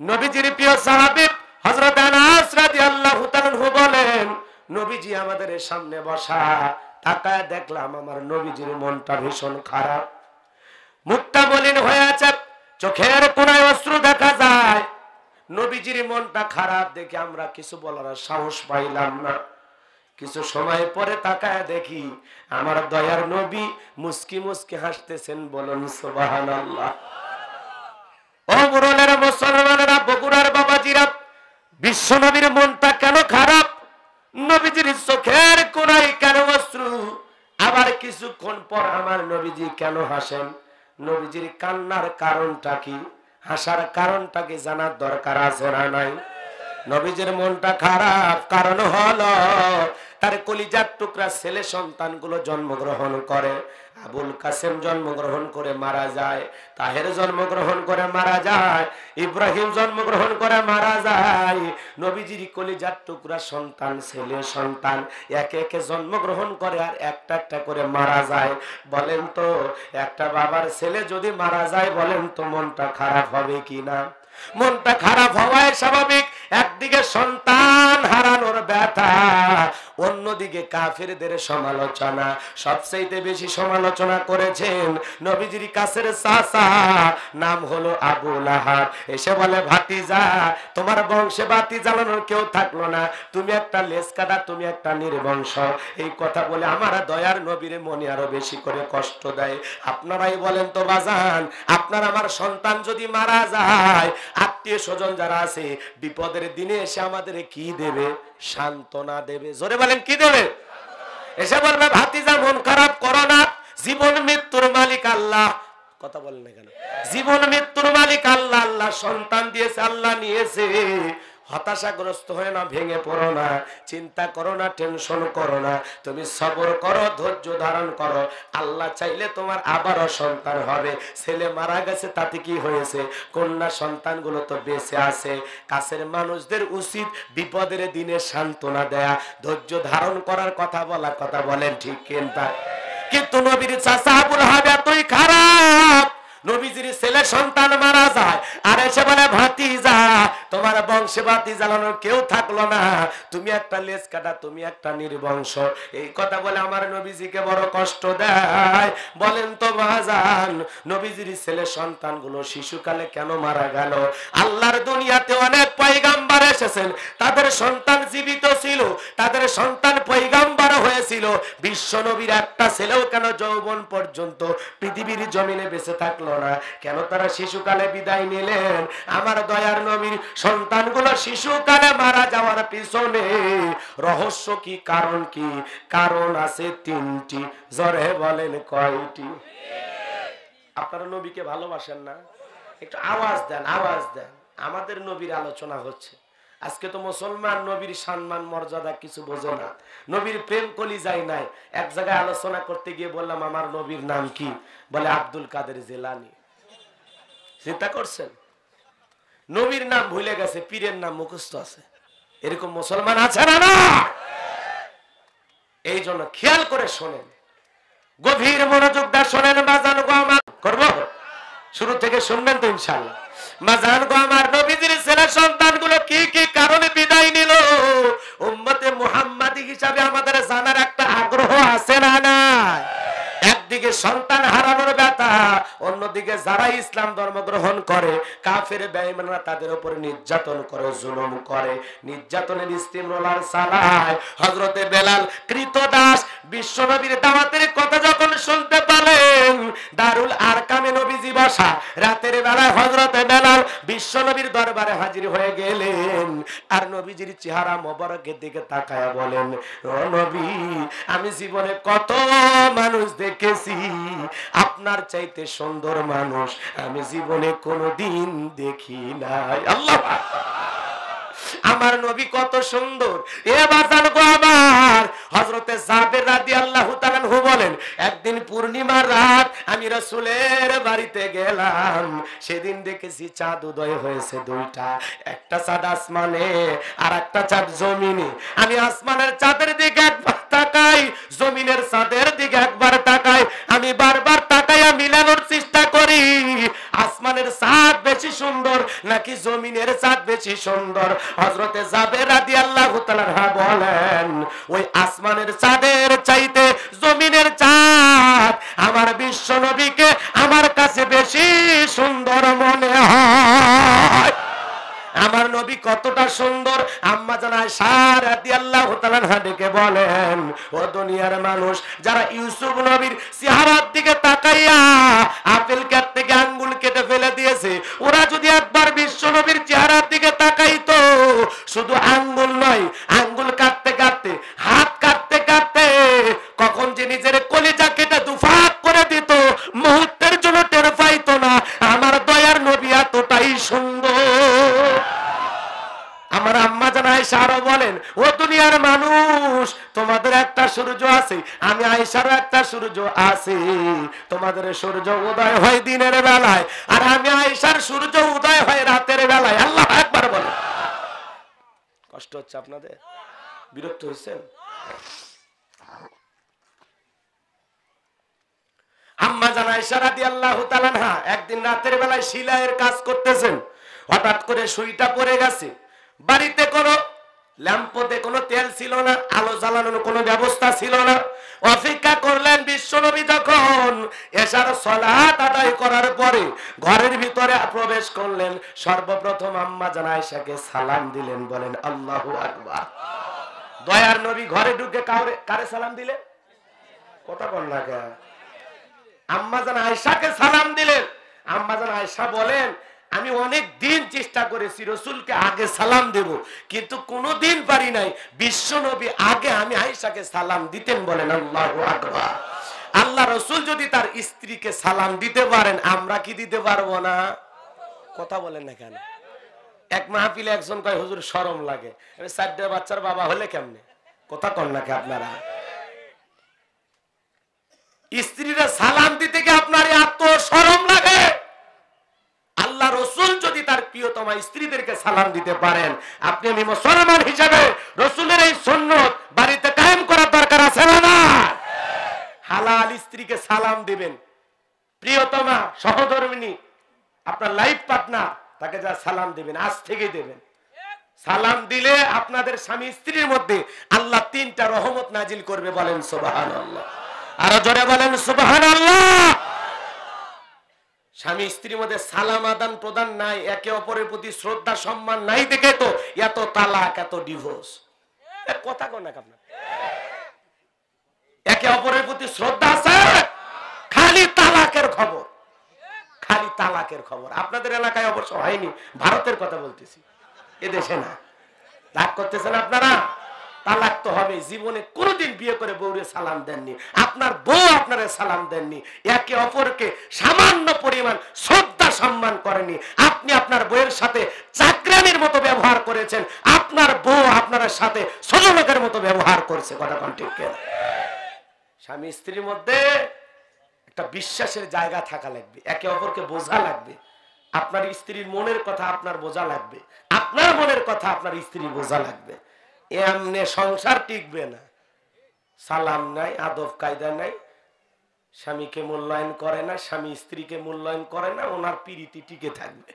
নবীজির প্রিয় সাহাবী হযরত আনাস রাদিয়াল্লাহু তাআলা বলেন, নবীজি আমাদের সামনে বসা তাকায় দেখলাম আমার নবীজির মনটা ভীষণ খারাপ। মুখটা মলিন হয়ে আছে, চোখের কোনায় অশ্রু দেখা যায়। নবীজির মনটা খারাপ দেখে আমরা কিছু বলার সাহস পাইলাম না। কিছু সময় পরে তাকায় দেখি, আমার দয়ার নবী মুস্কি মুস্কি হাসতেছেন, বলুন, সুবহানাল্লাহ। ও মুরলের মুসলমানেরা, বগুড়ার বাবাজিরা, বিশ্ব নবীর মনটা কেন খারাপ? নবীজির কিছুক্ষণ পর আমার নবীজি কেন হাসেন? নবীজির কান্নার কারণটা কি? হাসার কারণটা কি জানার দরকার আছে না নাই? নবীজির মনটা খারাপ কারণ হলো তার কলিজার টুকরা ছেলে সন্তানগুলো জন্মগ্রহণ করে। আবুল কাসেম জন্মগ্রহণ করে মারা যায়, তাহের জন্মগ্রহণ করে মারা যায়, ইব্রাহিম জন্মগ্রহণ করে মারা যায়। নবীজির কলিজার টুকরা সন্তান, ছেলে, সন্তান, একে একে জন্মগ্রহণ করে আর একটা একটা করে মারা যায়। বলেন তো, একটা বাবার ছেলে যদি মারা যায়, বলেন তো মনটা খারাপ হবে কি না মনটা খারাপ হওয়ায় স্বাভাবিক একদিকে সন্তান হারানোর ব্যথা, অন্যদিকে কাফেরদের সমালোচনা। সবচাইতে বেশি সমালোচনা করেছেন নবীজির কাছের চাচা, নাম হলো আবু লাহাব। এসে বলে, ভাতিজা, তোমার বংশে বাতি জ্বালানোর কেউ থাকল না। তুমি একটা লেস কাটা তুমি একটা নির্বংশ। এই কথা বলে আমার দয়ার নবীর মনে আরও বেশি করে কষ্ট দেয়। আপনারাই বলেন তো, বাজান, আপনার আমার সন্তান যদি মারা যায়, আত্মীয় স্বজন যারা আছে বিপদের দিনে এসে আমাদের কি দেবে? সান্ত্বনা দেবে। জোরে বলেন, কি দেবে? এসে বলবে, ভাতিজা, মন খারাপ করো না। জীবন মৃত্যুর মালিক আল্লাহ। কথা বলেন কেন? জীবন মৃত্যুর মালিক আল্লাহ আল্লাহ সন্তান দিয়েছে, আল্লাহ নিয়েছে। হতাশাগ্রস্ত হয়ে না, ভেঙে পড়ো না। চিন্তা করো না, টেনশন করো না। তুমি সবর করো, ধৈর্য ধারণ করো। আল্লাহ চাইলে তোমার আবারও সন্তান হবে। ছেলে মারা গেছে, তাতে কি হয়েছে? কন্যা সন্তানগুলো তো বেঁচে আছে। কাছের মানুষদের উচিত বিপদের দিনে সান্ত্বনা দেয়া। ধৈর্য ধারণ করার কথা বলা কথা বলেন, ঠিক কিন্তু কিন্তু নবীর চাষা আবুল হাবে এতই খারাপ। নবীজির ছেলে সন্তান মারা যায়। আর এসে বলে, ভাতিজা, তোমার বংশে বাতি জ্বালানোর কেউ থাকল না। তুমি একটা লেজ কাটা, তুমি একটা নির্বংশ। এই কথা বলে আমার নবীজিকে বড় কষ্ট দেয়। বলেন তো বাজান নবীজির ছেলে সন্তানগুলো শিশুকালে কেন মারা গেল? আল্লাহর দুনিয়াতে অনেক পয়গাম্বার এসেছেন। তাদের সন্তান জীবিত ছিল, তাদের সন্তান পয়গাম্বার হয়েছিল। বিশ্ব নবীর একটা ছেলেও কেন যৌবন পর্যন্ত পৃথিবীর জমিনে বেঁচে থাকল না কেন তারা শিশুকালে বিদায় নিলেন? আমার দয়ার নবীর সন্তানগুলো শিশুকালে মারা যাওয়ার পিছনে রহস্য কি, কারণ কি? কারণ আছে তিনটি। জরে বলেন কয়টি? আপনারা নবীকে ভালোবাসেন না? একটু আওয়াজ দেন আওয়াজ দেন। আমাদের নবীর আলোচনা হচ্ছে। আজকে তো মুসলমান নবীর সম্মান, মর্যাদা কিছু বোঝে না। নবীর প্রেম কলি যায় নাই। এক জায়গায় আলোচনা করতে গিয়ে বললাম, আমার নবীর নাম কি? বলে, আব্দুল কাদের জেলানি। চিন্তা করছেন? নবীর নাম ভুলে গেছে, পীরের নাম মুখস্থ আছে। এরকম মুসলমান আছে না না? এই জন্য খেয়াল করে শোনেন। গভীর মনোযোগ দা শোনেন, বাজান করব? শুরু থেকে শুনবেন তো ইনশাল্লাহ মাজান গো আমার নবীজির ছেলে সন্তানগুলো কি কি কারণে বিদায় নিল? উম্মতে মুহাম্মাদি হিসাবে আমাদের জানার একটা আগ্রহ আছে না নাই? একদিকে সন্তান হারানোর ব্যথা, অন্যদিকে যারা ইসলাম ধর্ম গ্রহণ করে, কাফের বেঈমানরা তাদের উপর নির্যাতন করে, জুলুম করে। নির্যাতনের স্টিমরোলার চালায় হযরতে বেলাল কৃতদাস বিশ্বনবীর দাওয়াতের কথা যখন শুনতে পারেন দারুল আরকামে নবীজি বসা, রাতের বেলায় হযরতে বেলাল বিশ্বনবীর দরবারে হাজির হয়ে গেলেন। আর নবীজির চেহারা মোবারকের দিকে তাকায়া বলেন, ও নবী, আমি জীবনে কত মানুষ দেখেছি আপনার চাইতে সুন্দর মানুষ আমি জীবনে কোনোদিন দেখি নাই। আল্লাহ! আমার নবী কত সুন্দর। এ বাজান গো আমার হযরতে জাবের রাদিয়াল্লাহু তাআলা হু বলেন, একদিন পূর্ণিমার রাত আমি রাসূলের বাড়িতে গেলাম। সেদিন দেখেছি চাঁদ উদয় হয়েছে দুইটা। একটা চাঁদ আসমানে আর একটা চাঁদ জমিনে। আমি আসমানের চাঁদের দিকে একবার তাকাই, জমিনের চাঁদের দিকে একবার তাকাই, আমি বারবার তাকাইয়া মিলানোর চেষ্টা করি। আসমানের চাঁদ বেশি সুন্দর, নাকি জমিনের চাঁদ বেশি সুন্দর? হজরতে যাবে রাদি আল্লাহ বলেন, ওই আসমানের চাঁদের চাইতে জমিনের চাঁদ আমার বিশ্ব নবীকে আমার কাছে বেশি সুন্দর মনে হয়। আমার নবী কতটা সুন্দর। আম্মা জানায় সারাদি আল্লাহ ডেকে বলেন, ও দুনিয়ার মানুষ, যারা ইউসুফ নবীর চেহারার দিকে তাকাইয়া আপেল কাট থেকে আঙ্গুল কেটে ফেলে দিয়েছে, ওরা যদি একবার বিশ্ব নবীর চেহারার দিকে তাকাইতো, শুধু আঙ্গুল নয়, আঙ্গুল কাটতে কাটতে, হাত কাটতে কাটতে, কখন যে নিজের কলিজা কেটে দুফাক করে দিত মুহূর্তের বলেন, ও দুনিয়ার মানুষ, তোমাদের একটা সূর্য আছে। আমি একটা সূর্য আছে। তোমাদের সূর্য উদয় হয় দিনের বেলায়, আর আমি সূর্য উদয় হয় রাতের বেলায়। আল্লাহ একবার বলে কষ্ট হচ্ছে আপনাদের? বিরক্ত হচ্ছেন আম্মা রাদিয়াল্লাহু তাআলা আনহা একদিন রাতের বেলায় সিলাইয়ের কাজ করতেছেন। হঠাৎ করে সুইটা পড়ে গেছে। বাড়িতে কোনো ল্যাম্পতে কোনো তেল ছিল না, আলো জ্বালানোর কোনো ব্যবস্থা ছিল না। অপেক্ষা করলেন বিশ্বনবী যখন এসার সলাত আদায় করার পরে ঘরের ভিতরে প্রবেশ করলেন, সর্বপ্রথম আম্মা জান আয়েশাকে সালাম দিলেন, বলেন, আল্লাহ আকবার। দয়ার নবী ঘরে ঢুকে কাউরে, কারে সালাম দিলেন? কথা বল না কেন? আম্মাজান আয়সাকে সালাম দিলেন। আম্মাজান আয়সা বলেন আমি অনেক দিন চেষ্টা করেছি রসুলকে আগে সালাম দেব, কিন্তু কোনোদিন পারি নাই। বিশ্ব নবী আগে আমি আয়সাকে সালাম দিতেন বলেন, আল্লাহ আকবার। আল্লাহ রসুল যদি তার স্ত্রীকে সালাম দিতে পারেন, আমরা কি দিতে পারব না? কথা বলেন না কেন? এক মাহফিলে একজন কয়, হুজুর, সরম লাগে। চারটে বাচ্চার বাবা হলে কেমনে? কথা কন নাকি আপনারা? স্ত্রীরা সালাম দিতে গিয়ে আপনার এত সরম লাগে আল্লাহ রসুল যদি তার প্রিয়তমা স্ত্রীদেরকে সালাম দিতে পারেন। আপনি আমি মুসলমান হিসেবে রসুলের এই সন্ন্যত বাড়িতে কায়েম করার দরকার আছে না হালাল স্ত্রীকে সালাম দিবেন। প্রিয়তমা, সহধর্মিনী, আপনার লাইফ পার্টনার তাকে যা সালাম দিবেন, আজ দেবেন। সালাম দিলে আপনাদের স্বামী স্ত্রীর মধ্যে আল্লাহ তিনটা রহমত নাজিল করবে বলেন সোবাহান আরও জোরে বলেন সুবাহান আল্লাহ স্বামী স্ত্রীর মধ্যে সালাম আদান প্রদান নাই, একে অপরের প্রতি শ্রদ্ধা, সম্মান নাই দেখে তো এত তালাক, এত ডিভোর্স কথা কন আপনার একে অপরের প্রতি শ্রদ্ধা আছে? খালি তালাকের খবর। খালি তালাকের খবর। আপনাদের এলাকায় অবশ্য হয়নি, ভারতের কথা বলতেছি। এদেশে না। রাগ করতেছেন আপনারা? তালাক তো হবে। জীবনে কোনোদিন বিয়ে করে বউরে সালাম দেননি। আপনার বউ আপনারে সালাম দেননি। একে অপরকে সামান্য পরিমাণ শ্রদ্ধা সম্মান করেনি। আপনি আপনার বউয়ের সাথে চাকরানির মতো ব্যবহার করেছেন। আপনার বউ আপনার সাথে সজনকের মতো ব্যবহার করছে। কথা ঠিক স্বামী স্ত্রীর মধ্যে একটা বিশ্বাসের জায়গা থাকা লাগবে। একে অপরকে বোঝা লাগবে। আপনার স্ত্রীর মনের কথা আপনার বোঝা লাগবে। আপনার মনের কথা আপনার স্ত্রীর বোঝা লাগবে। এমনি সংসার টিকবে না। সালাম নাই, আদব কায়দা নাই। স্বামীকে মূল্যায়ন করে না, স্বামী স্ত্রীকে মূল্যায়ন করে না, ওনার পিরিতি টিকে থাকবে।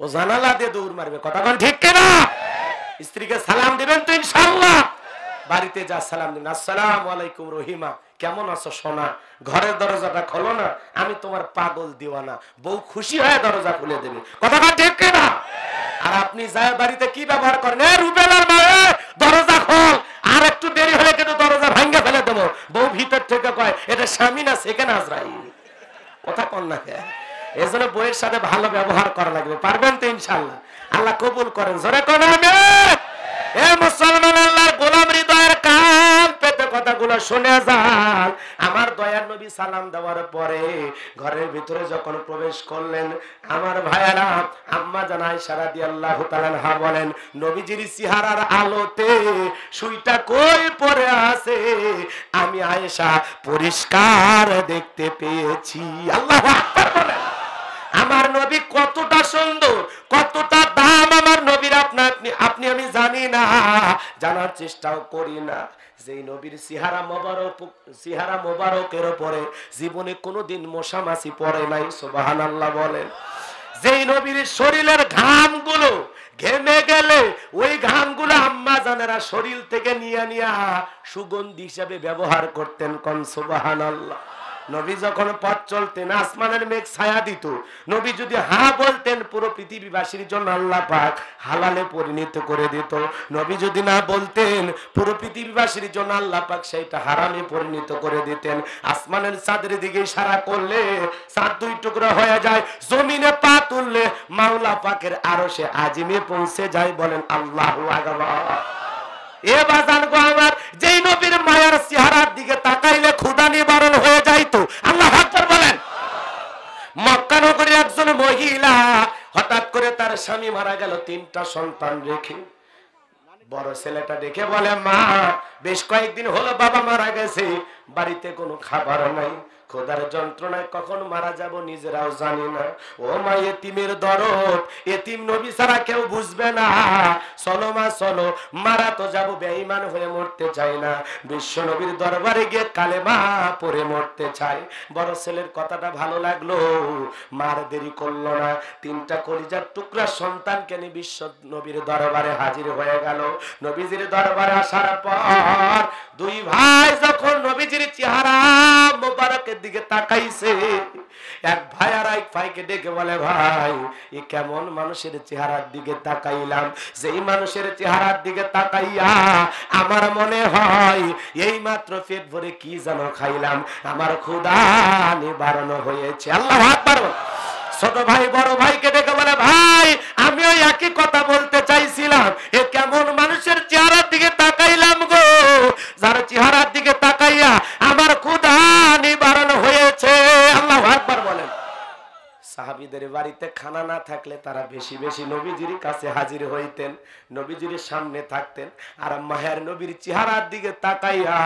ও জানালা দিয়ে দৌড় মারবে। কোন ঠিক কেনা? স্ত্রীকে সালাম দিবেন তো ইনশাল্লাহ বাড়িতে যা সালাম দিন আসসালাম আলাইকুম রহিমা, কেমন আছো সোনা? ঘরের দরজাটা খোলো না, আমি তোমার পাগল দিওয়ানা। বউ খুশি হয়ে দরজা খুলে দেবে। কথা কোন ঠিক কেনা? আর আপনি যায় বাড়িতে কি ব্যবহার করেন? রুবেলার মায়ে দরজা খোল। আর একটু দেরি হলে কিন্তু দরজা ভাঙ্গে ফেলে দেবো। বউ ভিতর থেকে কয়, এটা স্বামী না সেকেন্ড আজরাইল? কথা কন না এই জন্য বইয়ের সাথে ভালো ব্যবহার করা লাগবে। পারবেন তো ইনশাল্লাহ আল্লাহ কবুল করেন। জোরে কোন এ মুসলমান আল্লাহর গোলাম হৃদয়ের পেতে কথাগুলো শুনে যান। আমার দয়ার নবী সালাম দেওয়ার পরে ঘরের ভিতরে যখন প্রবেশ করলেন, আমার ভাইয়ারা আম্মা জানাই সারা দিয়ে আল্লাহ তালানহা বলেন, নবীজির সিহারার আলোতে সুইটা কই পরে আছে? আমি আয়েশা পরিষ্কার দেখতে পেয়েছি। আল্লাহ আমার নবী কতটা সুন্দর, কতটা দাম আমার নবীর আপনি আপনি আমি জানি না, জানার চেষ্টাও করি না। যেই নবীর সিহারা মোবারক, সিহারা মোবারকের উপরে জীবনে কোনোদিন মশা মাছি পড়ে নাই সোবাহান আল্লাহ বলেন। যেই নবীর শরীরের ঘামগুলো ঘেমে গেলে, ওই ঘামগুলো আম্মা জানেরা শরীর থেকে নিয়ে নিয়ে সুগন্ধি হিসাবে ব্যবহার করতেন কন সুবাহান আল্লাহ নবী যখন পথ চলতেন, আসমানের মেঘ ছায়া দিত। নবী যদি হা বলতেন, পুরো পৃথিবীবাসীর জন্য আল্লাহ পাক হালালে পরিণত করে দিত। নবী যদি না বলতেন, পুরো পৃথিবীবাসীর জন্য আল্লাহ পাক সেইটা হারামে পরিণত করে দিতেন। আসমানের চাঁদের দিকে ইশারা করলে চাঁদ দুই টুকরো হয়ে যায়, জমিনে পা তুললে মাওলা পাকের আরও সে আজিমে পৌঁছে যায় বলেন আল্লাহ আগবার এ বাজান গো আমার, যেই চেহারার দিকে তাকাইলে নিবারণ হয়ে যাইতো। বলেন। একজন মহিলা হঠাৎ করে তার স্বামী মারা গেল, তিনটা সন্তান রেখে। বড় ছেলেটা মা, বেশ কয়েকদিন হলো বাবা মারা গেছে, বাড়িতে কোনো খাবার নাই। খোদার যন্ত্রণায় কখন মারা যাব নিজেরাও জানি না। ও মা, এতিমের দরদ, এতিম নবী ছাড়া কেউ বুঝবে না। চলো মা, চলো, মারা তো যাব, বেঈমান হয়ে মরতে চাই না। বিশ্ব নবীর দরবারে গিয়ে কালেমা পরে মরতে চাই বড় ছেলের কথাটা ভালো লাগল, মার দেরি করল না। তিনটা কলিজার টুকরা সন্তানকে নিয়ে বিশ্ব নবীর দরবারে হাজির হয়ে গেল। নবীজির দরবারে আসার পর দুই ভাই যখন নবীজির চেহারা মোবারকের দিকে তাকাইছে। এক ভাই আর এক ভাইকে ডেকে বলে, ভাই, এ কেমন মানুষের চেহারার দিকে তাকাইলাম? যেই মানুষের চেহারার দিকে তাকাইয়া আমার মনে হয় এই মাত্র পেট ভরে কি যেন খাইলাম। আমার ক্ষুধা নিবারণ হয়েছে। আল্লাহ বল। ছোট ভাই, বড় ভাইকে ডেকে বলে, ভাই আমি ওই একই কথা বলতে চাইছিলাম। এ কেমন মানুষের চেহারার দিকে তাকাইলাম গো। যার চেহারার দিকে তাকাইয়া আমার ক্ষুধা নিবারণ হয়েছে। আল্লাহ আকবার বলেন। সাহাবিদের বাড়িতে খানা না থাকলে তারা বেশি বেশি নবীজির কাছে হাজির হইতেন, নবীজির সামনে থাকতেন। আর মাহের নবীর চেহারার দিকে তাকাইয়া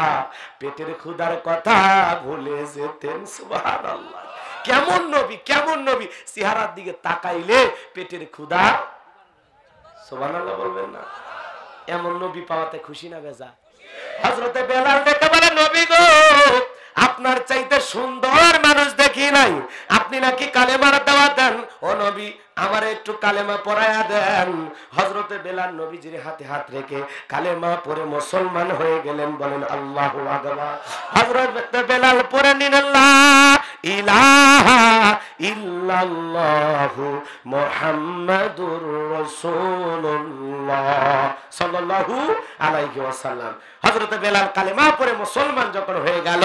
পেটের ক্ষুধার কথা ভুলে যেতেন, সুবহানাল্লাহ। কেমন নবী কেমন নবী? চেহারার দিকে তাকাইলে পেটের ক্ষুধা। সুবহানাল্লাহ বলবেন না। এমন নবী পাওয়াতে খুশি না বেজা? হজরতে বেলাল দেখতে বলে, নবী গো, আপনার চাইতে সুন্দর মানুষ দেখি নাই। আপনি নাকি কালেমার দেওয়া দেন? ও নবী, আমার একটু কালেমা পড়ায়া দেন। হজরতে বেলাল নবীজির হাতে হাত রেখে কালেমা পরে মুসলমান হয়ে গেলেন বলেন, আল্লাহ হজরত বেলাল পরে নিন আল্লাহ ইলাহা বেলাল কালেমা মুসলমান যখন হয়ে গেল,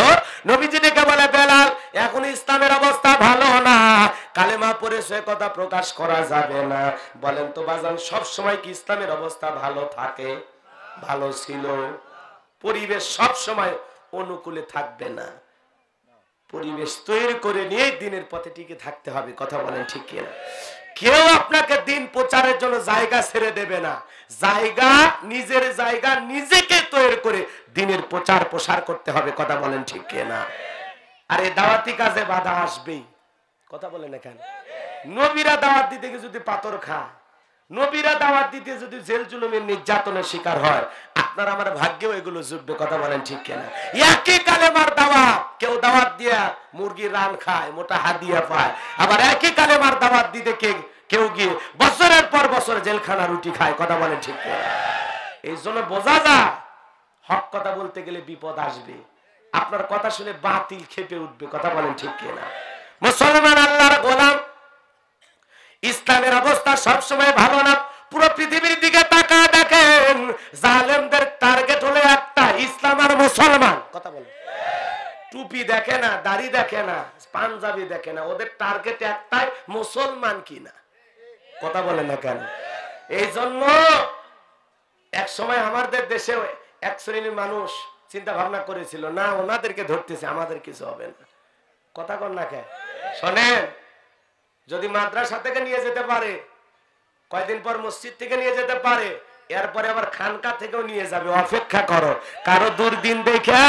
নবীজি ডেকে বলে, বেলাল, এখন ইসলামের অবস্থা ভালো না। কালেমা পড়ে সে কথা প্রকাশ করা যাবে না। বলেন তো বাজান, সব সময় কি ইসলামের অবস্থা ভালো থাকে? ভালো ছিল। পরিবেশ সব সময় অনুকূলে থাকবে না। পরিবেশ তৈরি করে নিয়ে দিনের পথে টিকে থাকতে হবে, কথা বলেন ঠিক কিনা। কেউ আপনাকে দিন প্রচারের জন্য জায়গা ছেড়ে দেবে না। জায়গা, নিজের জায়গা নিজেকে তৈরি করে দিনের প্রচার প্রসার করতে হবে, কথা বলেন ঠিক কিনা। আর এই দাওয়াতি কাজে বাধা আসবেই, কথা বলেন এখানে। নবীরা দাওয়াত দিতে গিয়ে যদি পাথর খায় নবীরা দাওয়াত দিতে যদি জেল জুলুমের নির্যাতনের শিকার হয়, আপনার আমার ভাগ্যেও এগুলো জুটবে, কথা বলেন ঠিক কেনা? একই কালেমার দাওয়াত, কেউ দাওয়াত দিয়া মুরগির রান খায়, মোটা হাদিয়া পায়, আবার একই কালেমার দাওয়াত দিতে কে, কেউ গিয়ে বছরের পর বছর জেলখানা রুটি খায়, কথা বলেন ঠিক কেনা? এই জন্য বোঝা যায়, হক কথা বলতে গেলে বিপদ আসবে। আপনার কথা শুনে বাতিল খেপে উঠবে, কথা বলেন ঠিক কিনা? মুসলমান আল্লাহর গোলাম ইসলামের অবস্থা সবসময় ভালো না। পুরো পৃথিবীর দিকে তাকা দেখেন, জালেমদের টার্গেট হলো একটা, ইসলাম আর মুসলমান। কথা বলেন। টুপি দেখে না, দাড়ি দেখে না, পাঞ্জাবি দেখে না, ওদের টার্গেট একটাই, মুসলমান কিনা। কথা বলেন না কেন? এই জন্য এক সময় আমাদের দেশে এক শ্রেণির মানুষ চিন্তা ভাবনা করেছিল, না, ওনাদেরকে ধরতেছে, আমাদের কিছু হবে না। কথা কন না কে শোনেন যদি মাদ্রাসা থেকে নিয়ে যেতে পারে, কয়দিন পর মসজিদ থেকে নিয়ে যেতে পারে, এরপরে আবার খানকা থেকেও নিয়ে যাবে, অপেক্ষা করো। কারও দুর্দিন দেখে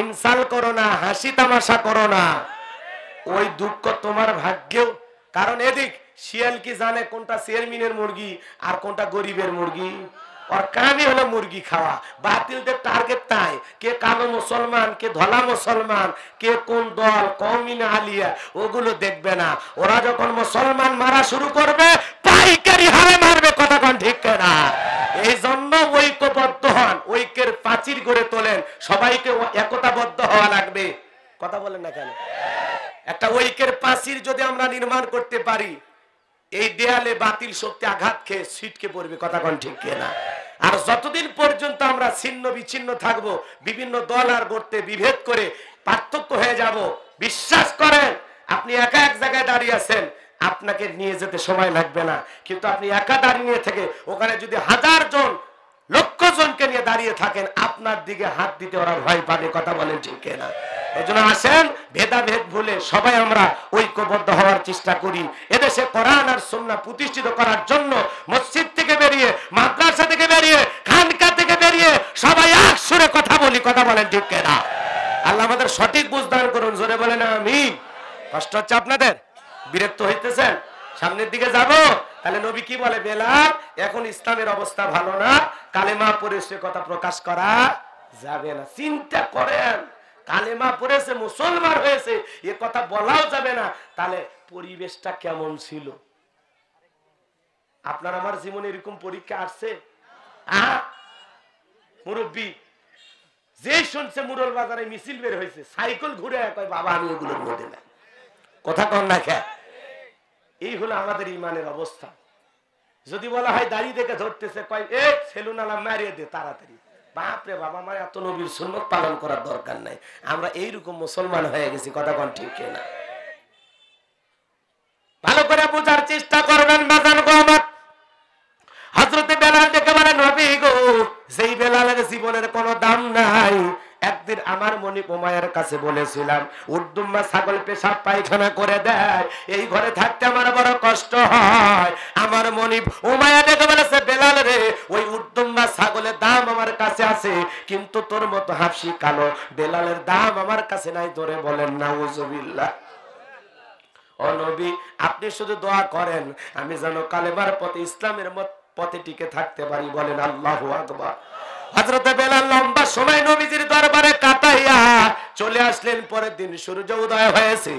ইনসাল করো না, হাসি তামাশা করো না। ওই দুঃখ তোমার ভাগ্যেও, কারণ এদিক, শিয়াল কি জানে কোনটা চেয়ারম্যানের মুরগি আর কোনটা গরিবের মুরগি? ওর কামই হলো মুরগি খাওয়া বাতিলদের টার্গেট তাই কে কালো মুসলমান কে ধলা মুসলমান কে কোন দল কমিন আলিয়া ওগুলো দেখবে না ওরা যখন মুসলমান মারা শুরু করবে পাইকারি হারে মারবে কথা কোন ঠিক না এই জন্য ঐক্যবদ্ধ হন, ঐক্যের প্রাচীর গড়ে তোলেন। সবাইকে একতাবদ্ধ হওয়া লাগবে। কথা বলেন না কেন? একটা ঐক্যের প্রাচীর যদি আমরা নির্মাণ করতে পারি এই দেয়ালে বাতিল শক্তি আঘাত খেয়ে ছিটকে পড়বে, কথা কোন ঠিক না আর যতদিন পর্যন্ত আমরা ছিন্ন বিচ্ছিন্ন থাকব, বিভিন্ন দল আর গড়তে বিভেদ করে পার্থক্য হয়ে যাব, বিশ্বাস করেন, আপনি একা এক জায়গায় দাঁড়িয়ে আছেন, আপনাকে নিয়ে যেতে সময় লাগবে না। কিন্তু আপনি একা দাঁড়িয়ে থেকে ওখানে যদি হাজার জন, লক্ষ জনকে নিয়ে দাঁড়িয়ে থাকেন, আপনার দিকে হাত দিতে ওরা ভয় পাবে, কথা বলেন ঠিক না প্রতিষ্ঠিত করার জন্য মসজিদ থেকে বেরিয়ে, মাদ্রাসা থেকে বেরিয়ে, খানকা থেকে বেরিয়ে সবাই এক সুরে কথা বলি, কথা বলেন ঠিক না আল্লাহ আমাদের সঠিক বুঝদান করুন, জোরে বলেন আমি কষ্ট হচ্ছে আপনাদের? বিরক্ত হইতেছেন? সামনের দিকে যাব? তাহলে নবী কি বলে? বেলাল, এখন ইসলামের অবস্থা ভালো না, কালেমা পড়ে সে কথা প্রকাশ করা যাবে না। চিন্তা করেন। কালেমা পড়েছে, মুসলমান হয়েছে, এ কথা বলাও যাবে না। তাহলে পরিবেশটা কেমন ছিল? আপনার আমার জীবনে এরকম পরীক্ষা আসছে? মুরব্বী, যে শুনছে মুরল বাজারে মিছিল বের হয়েছে, সাইকেল ঘুরে কয়, বাবা, আমি ওগুলোর মধ্যে নাই কথা কন না খেয়ে এই হলো আমাদের ইমানের অবস্থা। যদি বলা হয়, দাড়ি দেখে ধরতেছে, কয়, এ সেলুনালা মারিয়ে দে, তাড়াতাড়ি। বাপরে বাবা আমার এত নবীর সুন্নত পালন করার দরকার নাই। আমরা এইরকম মুসলমান হয়ে গেছি, কথা কোন ঠিক না ভালো করে বোঝার চেষ্টা করবেন, বাজান গো আমার হজরতে বেলাল দেখে বলে নবী গো সেই বেলালের জীবনের কোনো দাম নাই একদিন আমার মনি উমায়ের কাছে বলেছিলাম, উর্দুম্মা ছাগল পেশাব পায়খানা করে দেয়, এই ঘরে থাকতে আমার বড় কষ্ট হয়। আমার মনি উমায়া দেখে বলেছে, বেলাল রে, ওই উর্দুম্মা ছাগলের দাম আমার কাছে আছে, কিন্তু তোর মতো হাফসি কালো বেলালের দাম আমার কাছে নাই ধরে বলেন না উজুবিল্লাহ ও নবী, আপনি শুধু দোয়া করেন, আমি যেন কালেমার পথে ইসলামের পথে টিকে থাকতে পারি, বলেন, আল্লাহ আকবার। হজরতে বেলাল লম্বা সময় নবীজির দরবারে কাটাইয়া চলে আসলেন, পরের দিন সূর্য উদয় হয়েছে।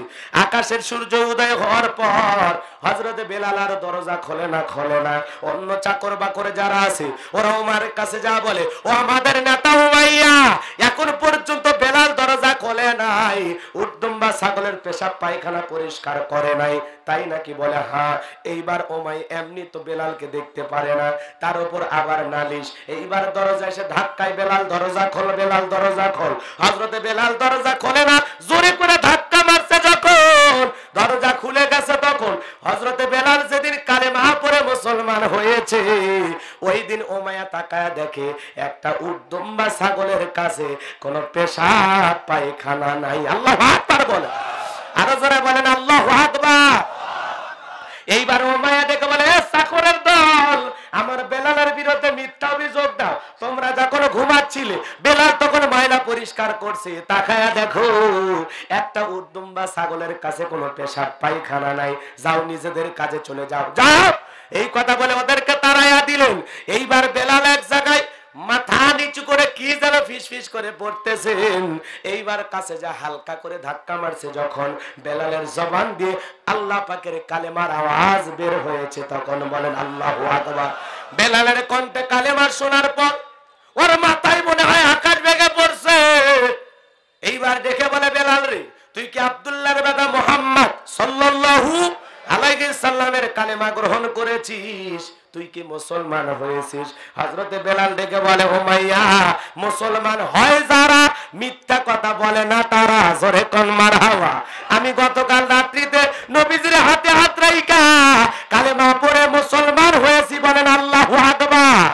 আকাশের সূর্য উদয় হওয়ার পর হজরতে বেলাল আর দরজা খোলে না খোলে না। অন্য চাকর বাকর যারা আছে ওরা উমারের কাছে যা বলে, ও আমাদের নেতা উমাইয়া, এখন পর্যন্ত খোলে নাই। উদ্দম্বা ছাগলের পেশাব পায়খানা পরিষ্কার করে নাই। তাই নাকি বলে হ্যাঁ এইবার ওমাই এমনি তো বেলালকে দেখতে পারে না। তার উপর আবার নালিশ। এইবার দরজা এসে ধাক্কায় বেলাল দরজা খোল, বেলাল দরজা খোল। হজরতে বেলাল দরজা খোলে না, জোরে করে ধাক্কা মারছে যখন। দরজা খুলে তখন হজরতে বেলাল যেদিন কালে পরে মুসলমান হয়েছে, ওই দিন ওমায়া তাকায় দেখে একটা উদ্দম্বা ছাগলের কাছে কোন পেশাব, পায়খানা নাই। আল্লাহ আকবার বলে আরও যারা বলেন, আল্লাহ আকবার। এইবার ওমায়া দেখে বলে, "এ চাকরের দল, আমার বেলালের বিরুদ্ধে মিথ্যা অভিযোগ দাও। তোমরা যখন ঘুমাচ্ছিলে, বেলাল তখন ময়লা পরিষ্কার করছে। তাকায়া দেখো, একটা উদ্দম্বা ছাগলের কাছে কোনো পেশাব, পায়খানা নাই। যাও নিজেদের কাজে চলে যাও। যাও! এই কথা বলে ওদেরকে তারাইয়া দিলেন। এইবার বেলাল এক জায়গায় মাথা নিচু করে কি যেন ফিস ফিস করে পড়তেছেন। এইবার কাছে যা হালকা করে ধাক্কা মারছে যখন বেলালের জবান দিয়ে আল্লাহ পাকের কালেমার আওয়াজ বের হয়েছে, তখন বলেন, আল্লাহ বেলালের কণ্ঠে কালেমার শোনার পর ওর মাথায় মনে হয় আকাশ ভেঙে পড়ছে। এইবার দেখে বলে, বেলাল রে, তুই কি আব্দুল্লাহর বেটা মোহাম্মদ সাল্লাল্লাহু আলাইহি সাল্লামের কালেমা গ্রহণ করেছিস? তুই কি মুসলমান হয়েছিস? হজরতে বেলাল ডেকে বলে ও মাইয়া মুসলমান হয় যারা, মিথ্যা কথা বলে না তারা, জোরে কন মার হাওয়া আমি গতকাল রাত্রিতে নবীজির হাতে হাত রাইকা কালেমা পড়ে মুসলমান হয়েছি বলেন আল্লাহু আকবার।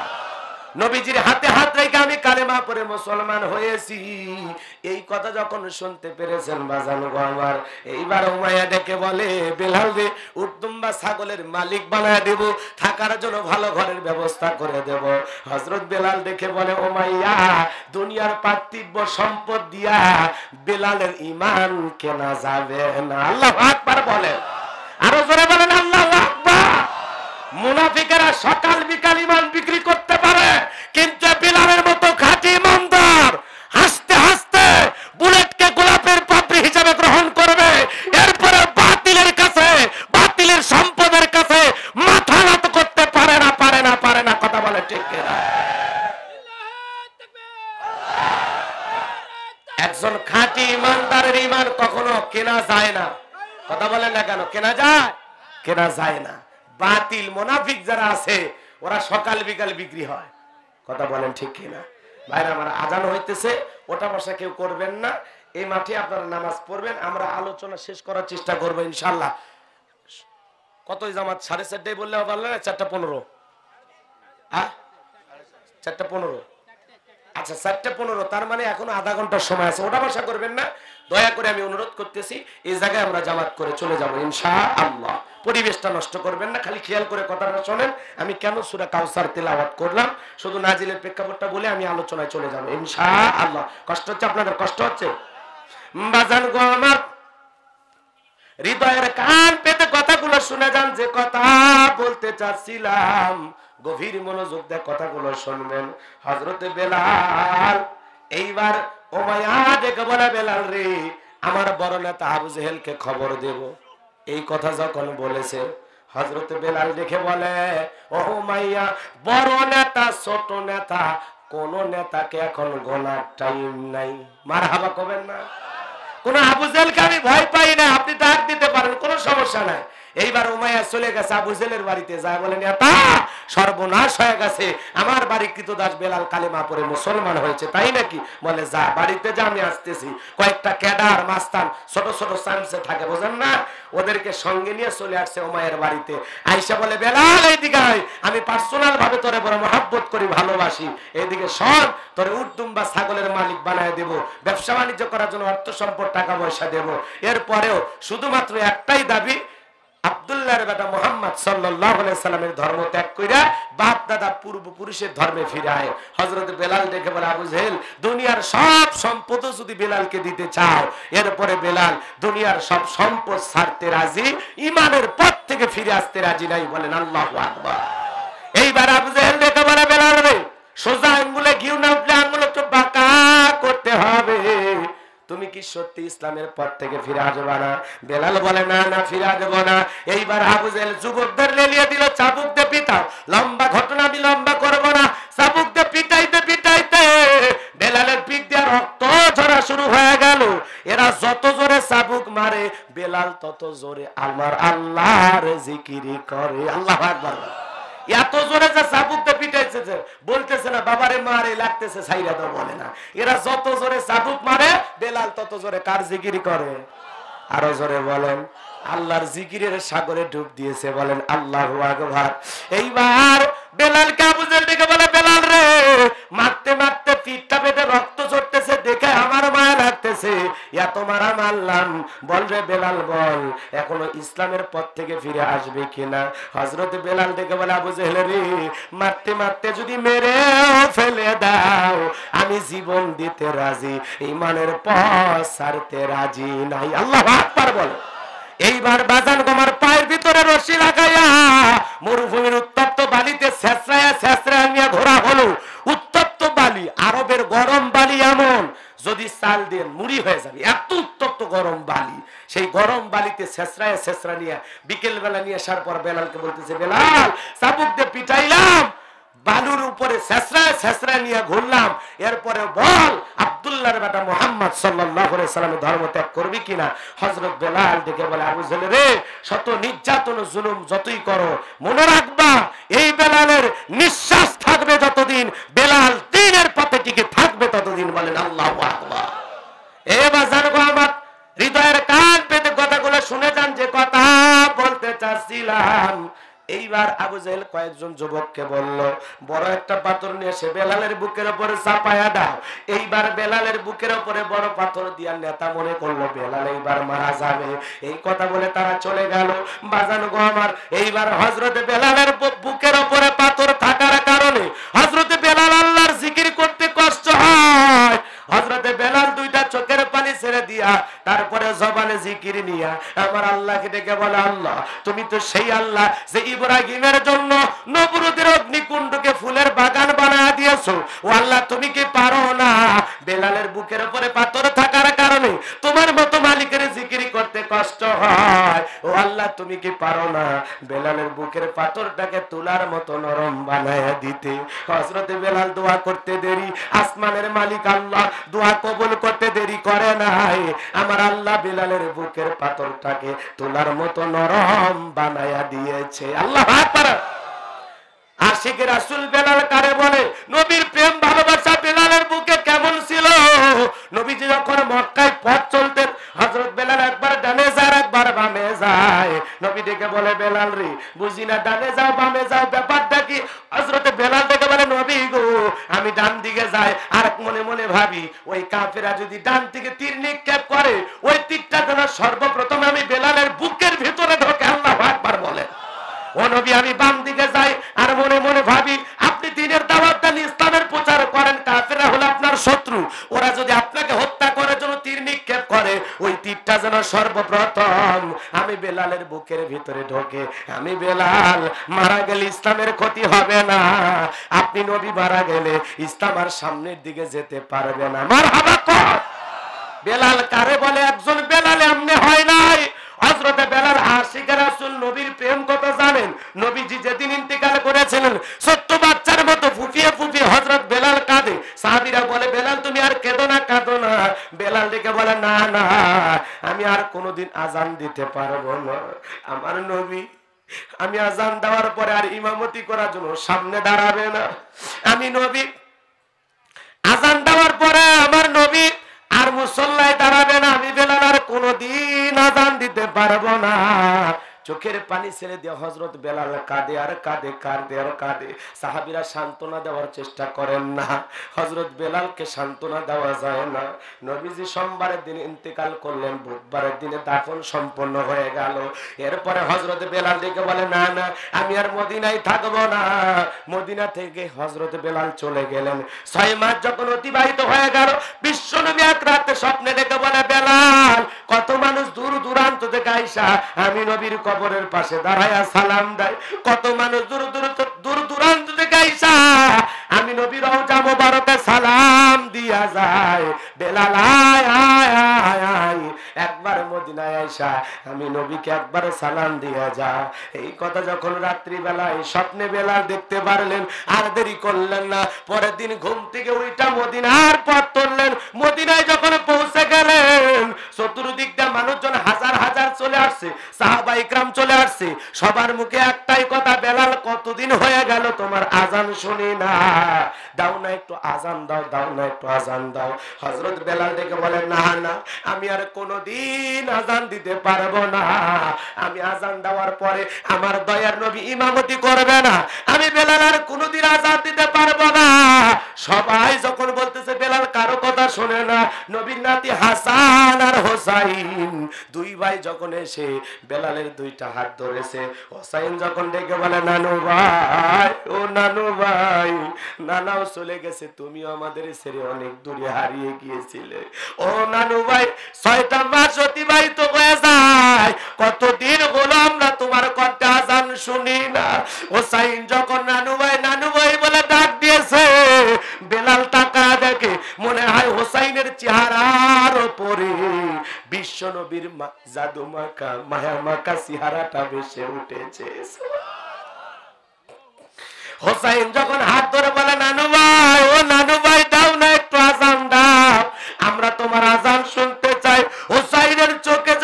নবীজির হাতে হাত রেখে আমি কালেমা পরে মুসলমান হয়েছি। এই কথা যখন শুনতে পেরেছেন বাজান গো আমার, এইবার উমাইয়া ডেকে বলে, বেলাল রে উদ্দুম্বা ছাগলের মালিক বানায় দেব, থাকার জন্য ভালো ঘরের ব্যবস্থা করে দেব। হজরত বেলাল দেখে বলে ওমাইয়া দুনিয়ার পার্থিব সম্পদ দিয়া বেলালের ইমান কেনা যাবে না। আল্লাহ আকবার বলে আরও জোরে বলেন, আল্লাহ আকবার। মুনাফিকেরা সকাল বিকাল ইমান বিক্রি করতে পারে কিন্তু বিলালের মতো খাঁটি ইমানদার হাসতে হাসতে বুলেটকে গোলাপের পাপড়ি হিসাবে গ্রহণ করবে এরপরে বাতিলের কাছে বাতিলের সম্পদের কাছে মাথা নত করতে পারে না পারে না পারে না কথা বলে ঠিক কিনা? একজন খাঁটি ইমানদারের ইমান কখনো কেনা যায় না কথা বলেন না কেন কেনা যায় কেনা যায় না। বাতিল মোনাফিক যারা আছে, ওরা সকাল বিকাল বিক্রি হয়। কথা বলেন ঠিক কিনা? ভাইরা, আমার আজান হইতেছে, ওটা বসা কেউ করবেন না। এই মাঠে আপনারা নামাজ পড়বেন, আমরা আলোচনা শেষ করার চেষ্টা করব ইনশাল্লাহ কতই জামাত? সাড়ে চারটায় বললে পারলেন চারটা পনেরো। হ্যাঁ চারটা পনেরো। আচ্ছা চারটে পনেরো, তার মানে এখনও আধা ঘণ্টার সময় আছে। ওটা ভাষা করবেন না। দয়া করে আমি অনুরোধ করতেছি, এই জায়গায় আমরা জামাত করে চলে যাব ইনশা আল্লাহ পরিবেশটা নষ্ট করবেন না, খালি খেয়াল করে কথাটা শোনেন। আমি কেন সুরা কাউসার তেলাওয়াত করলাম? শুধু নাজিলের প্রেক্ষাপটটা বলে আমি আলোচনায় চলে যাব ইনশা আল্লাহ কষ্ট হচ্ছে আপনাদের? কষ্ট হচ্ছে? হৃদয়ের কান পেতে কথাগুলো শুনে যান, যে কথা বলতে চাচ্ছিলাম। গভীর মনোযোগ দিয়ে কথাগুলো শুনবেন। হজরতে বেলাল, এইবার ওমায়া দেখে বলে বেলাল রে, আমার বড় নেতা আবু জেহেলকে খবর দেব। এই কথা যখন বলেছে হজরত বেলাল দেখে বলে, ও মাইয়া, বড় নেতা, ছোট নেতা, কোন নেতাকে এখন গোনার টাইম নাই। মার হাবা কবেন না। কোন আবু জেলকে আমি ভয় পাই না, আপনি ডাক দিতে পারেন, কোনো সমস্যা নাই। এইবার উমাইয়া চলে গেছে আবু জেলের বাড়িতে, যায় বলেন নেতা, সর্বনাশ হয়ে গেছে। আমার বাড়ি কৃতদাস বেলাল কালিমা পরে মুসলমান হয়েছে, তাই নাকি? বলে, যা, বাড়িতে যা, আমি আসতেছি। কয়েকটা ক্যাডার, মাস্তান, ছোট ছোট সামসে থাকে, বোঝেন না? ওদেরকে সঙ্গে নিয়ে চলে আসছে ওমায়ের বাড়িতে। আইসা বলে, বেলাল, এইদিকে আমি পার্সোনাল ভাবে তোরে বড় মহাব্বত করি, ভালোবাসি। এইদিকে সব তোরে উর্দুম বা ছাগলের মালিক বানায় দেব। ব্যবসা বাণিজ্য করার জন্য অর্থ সম্পদ টাকা পয়সা দেব। এরপরেও শুধুমাত্র একটাই দাবি আব্দুল্লাহর বেটা মোহাম্মদ সাল্লামের ধর্ম ত্যাগ কইরা বাপ দাদা পূর্বপুরুষের ধর্মে ফিরায়। হযরত বেলাল দেখে বলে, আবু জেহেল, দুনিয়ার সব সম্পদ যদি বেলালকে দিতে চাও, এরপরে বেলাল দুনিয়ার সব সম্পদ ছাড়তে রাজি ইমানের পথ থেকে ফিরে আসতে রাজি নাই, বলেন আল্লাহু আকবার। এইবার আবু জেহেল দেখে বলে, বেলাল রে, সোজা আঙ্গুলে ঘিউ না, উঠলে আঙ্গুল একটু কি সত্যি ইসলামের পথ থেকে ফিরে আসবে না? বেলাল বলে, না না, ফিরে আসব না। এইবার আবু জেহেল যুবকদের লেলিয়ে দিল চাবুক দিয়ে পিটাও। লম্বা ঘটনা আমি লম্বা করব না। চাবুক দিয়ে পিটাইতে পিটাইতে বেলালের পিঠ দিয়ে রক্ত ঝরা শুরু হয়ে গেল। এরা যত জোরে চাবুক মারে, বেলাল তত জোরে আমার আল্লাহর জিকিরি করে। আল্লাহ আকবার। এত জোরে যে চাবুকটা পিটাইছে যে বলতেছে না, বাবারে মারে, লাগতেছে সাইরা তো বলে না। এরা যত জোরে চাবুক মারে, বেলাল তত জোরে কার জিকিরি করে? আরও জোরে বলেন, আল্লাহর জিকিরের সাগরে ডুব দিয়েছে, বলেন, আল্লাহ আকবার। এইবার বেলাল কাবুজের দিকে বলে, বেলাল রে, মারতে মারতে পিঠটা পেটে রক্ত লাগতেছে এত মারা মারলাম বল রে বেলাল, বল। এখনও ইসলামের পথ থেকে ফিরে আসবে কিনা? হজরত বেলাল দেখে বলে, আবু জেহেল রে, মারতে মারতে যদি মেরে ফেলে দাও, আমি জীবন দিতে রাজি, ইমানের পথ ছাড়তে রাজি নাই। আল্লাহ আকবার বল। এইবার বাজান গমার পায়ের ভিতরে রশি লাগাইয়া মরুভূমির উত্তপ্ত বালিতে ছেঁচড়ায়া ছেঁচড়ায়া নিয়ে ঘোরা হলো। উত্তপ্ত বালি, আরবের গরম বালি এমন যদি চাল দিয়ে মুড়ি হয়ে যাবে, এত উত্তপ্ত গরম বালি। সেই গরম বালিতে ছেঁচড়ায় ছেঁচড়া নিয়ে বিকেল বেলা নিয়ে আসার পর বেলালকে বলতেছে, বেলাল, চাবুক দিয়ে পিটাইলাম। বালুর উপরে ছেঁচড়ায় ছেঁচড়ায় নিয়ে ঘুরলাম। এরপরে বল, আব্দুল্লাহর বেটা মোহাম্মদ সাল্লামের ধর্ম ত্যাগ করবি কিনা? হযরত বেলাল ডেকে বলে, আবু রে, শত নির্যাতন জুলুম যতই করো, মনে রাখবা, এই বেলালের নিঃশ্বাস থাকবে যতদিন, বেলাল দিনের পথে টিকে থাকবে ততদিন বলেন আল্লাহু আকবার। এ বাজার গো আমার হৃদয়ের কান পেতে কথাগুলো শুনে যান, যে কথা বলতে চাচ্ছিলাম। এইবার আবু জাহেল কয়েকজন যুবককে বলল, বড় একটা পাথর নিয়ে এসে বেলালের বুকের উপরে চাপায়া দাও। এইবার বেলালের বুকের উপরে বড় পাথর দিয়া নেতা মনে করল, বেলাল এইবার মারা যাবে। এই কথা বলে তারা চলে গেল। বাজান গো আমার, এইবার হজরতে বেলালের বুকের উপরে পাথর থাকার কারণে হজরতে বেলাল আল্লাহর জিকির করতে কষ্ট হজরতে বেলাল দুইটা চোখের পানি ছেড়ে দিয়া তারপরে জবানে জিকির নিয়া আমার আল্লাহকে ডেকে বলে, আল্লাহ, তুমি তো সেই আল্লাহ যে ইব্রাহিমের জন্য নবরুদের অগ্নিকুণ্ডকে ফুলের বাগান বানায় দিয়েছ। ও আল্লাহ, তুমি কি পারো না? বেলালের বুকের উপরে পাথর থাকার কারণে তুমি কি পারো না? বেলালের বুকের পাথরটাকে তুলার মতো নরম বানায় দিতে। হজরতে বেলাল দোয়া করতে দেরি। আসমানের মালিক আল্লাহ দোয়া কবুল করতে দেরি করে নাই। আমার আল্লাহ বেলালের বুকের পাথরটাকে তুলার মতো নরম বানায়া দিয়েছে। আল্লাহ আকবার। আশিক রাসুল বেলাল কারে বলে, নবীর প্রেম, ভালোবাসা বেলালের বুকে কেমন ছিল? নবীজি যখন মক্কায় পথ চলতেন হজরত বেলাল একবার ডানে যায় একবার বামে যায়। নবী ডেকে বলে, বেলাল রে, বুঝি না, ডানে যাও, বামে যাও, ব্যাপারটা কি? হজরতে বেলাল ডেকে বলে, নবী গো, আমি ডান দিকে যাই, আর মনে মনে ভাবি, ওই কাফেরা যদি ডান দিকে তীর নিক্ষেপ করে, ওই তীরটা যেন সর্বপ্রথম আমি বেলালের বুকের ভিতরে ঢোকে, আল্লাহ একবার বলে। ও নবী, আমি বাম দিকে যাই, আর মনে মনে ভাবি, আপনি দিনের দাওয়াত দেন, ইসলামের প্রচার করেন কাফেররা হলো আপনার শত্রু। ওরা যদি আপনাকে হত্যা ওই তীরটা যেন সর্বপ্রথম আমি বেলালের বুকের ভিতরে ঢোকে। আমি বেলাল, মারা গেলে ইসলামের ক্ষতি হবে না। আপনি নবী মারা গেলে ইসলাম আর সামনের দিকে যেতে পারবে না। মার হাবা বেলাল কারে বলে? একজন বেলালে আমনে হয় নাই। হজরতে বেলাল আশিক রাসুল নবীর প্রেম কত জানেন? নবীজি যেদিন ইন্তিকাল করেছিলেন, ছোট্ট বাচ্চার মতো ফুফিয়ে ফুফিয়ে হজরত বেলাল কাঁদে। সাহাবিরা বলে, বেলাল, তুমি আর কেঁদো না, কাঁদো না। বেলাল ডেকে বলে, না না, আমি আর কোনোদিন আজান দিতে পারব না। আমার নবী, আমি আজান দেওয়ার পরে আর ইমামতি করার জন্য সামনে দাঁড়াবে না। আমি নবী আজান দেওয়ার পরে আমার নবী আর মুসল্লায় দাঁড়াবে না। আমি বেলাল আর কোনোদিন আজান পারবো না চোখের পানি ছেড়ে দিয়ে হজরত বেলাল কাঁদে, আর কাঁদে কাঁদে, আর কাঁদে। সাহাবিরা সান্ত্বনা দেওয়ার চেষ্টা করেন না। হজরত বেলালকে সান্ত্বনা দেওয়া যায় না। নবীজি সোমবারের দিন ইন্তেকাল করলেন, বুধবারের দিনে দাফন সম্পন্ন হয়ে গেল। এরপরে হজরত বেলাল ডেকে বলে, না না, আমি আর মদিনায় থাকব না। মদিনা থেকে হজরত বেলাল চলে গেলেন। ছয় মাস যখন অতিবাহিত হয়ে গেল, বিশ্ব নবী এক রাতে স্বপ্নে দেখে বলে, বেলাল, কত মানুষ দূর দূরান্ত থেকে আইসা, আমি নবীর কবরের পাশে দাঁড়াইয়া সালাম দেয়। কত মানুষ দূর দূর দূর দূরান্ত থেকে আইসা আমি নবীর রওজা মোবারকে সালাম দিয়া যায় বেলাল একবার মদিনায় আইসা আমি নবীকে একবার সালাম দিয়া যা। এই কথা যখন রাত্রি বেলায় স্বপ্নে বেলাল দেখতে পারলেন, আর দেরি করলেন না। পরের দিন ঘুম থেকে ওইটা মদিনার পথ তুললেন মদিনায় যখন পৌঁছে গেলেন, চতুর্দিক দিয়ে মানুষজন হাজার হাজার চলে আসছে, সাহাবা ইকরাম চলে আসছে। সবার মুখে একটাই কথা, বেলাল, কতদিন হয়ে গেল তোমার আজান শুনি না। দাও না একটু আজান দাও দাও না একটু আজান দাও। হজরত বেলাল ডেকে বলে, না না, আমি আর কোনোদিন আজান দিতে পারব না। আমি আজান দেওয়ার পরে আমার দয়ার নবী ইমামতি করবে না। আমি বেলাল আর কোনোদিন আজান দিতে পারব না। সবাই যখন বলতেছে, বেলাল, কারও কথা শোনে না। নবীর নাতি হাসান আর হোসাইন দুই ভাই যখন এসে বেলালের দুইটা হাত ধরেছে, হোসাইন যখন ডেকে বলে, নানু ভাই, ও নানু ভাই নানাও চলে গেছে, তুমিও আমাদের ছেড়ে অনেক দূরে হারিয়ে গিয়েছিলে। ও নানু ভাই ছয়টা মাস অতিবাহিত হয়ে যায়। কতদিন হলো আমরা তোমার কথা আজান শুনি না। হোসাইন যখন নানু ভাই নানু ভাই বলে ডাক দিয়েছে, বেলাল টাকা দেখে মনে হয় হোসাইনের চেহারার ওপরে বিশ্ব নবীর জাদু মাকা মায়া মাকা চেহারাটা বেসে উঠেছে। হোসাইন যখন হাত ধরে বলে, নানু ভাই, ও নানু ভাই, দাও না একটু আজান দাও। আমরা তোমার আজান শুনতে চাই। হোসাইনের চোখে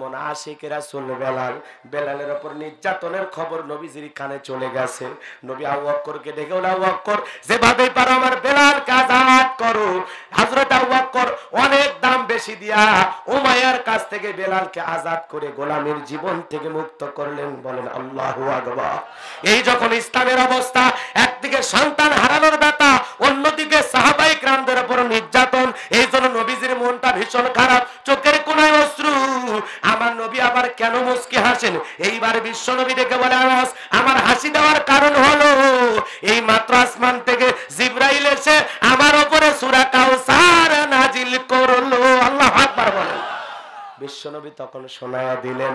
কেমন আশিকেরা শুনলে বেলাল। বেলালের ওপর নির্যাতনের খবর নবীজির কানে চলে গেছে। নবী আবু বকরকে ডেকে ওলা আবু বকর যেভাবে পারো আমার বেলাল কাজ করো। হযরত আবু বকর অনেক দাম বেশি দিয়া উমাইয়ার কাছ থেকে বেলালকে আজাদ করে গোলামের জীবন থেকে মুক্ত করলেন বলেন আল্লাহু এই যখন ইসলামের অবস্থা, একদিকে সন্তান হারানোর ব্যথা, অন্যদিকে সাহাবাই ক্রামদের উপর নির্যাতন, এই জন্য নবীজির মনটা ভীষণ খারাপ, চোখের কোনায় অশ্রু। আমার নবী আবার কেন মুসকি হাসেন? এইবার বিশ্ব নবী ডেকে বলে আমার হাসি দেওয়ার কারণ বিশ্বনবী তখন শোনায়া দিলেন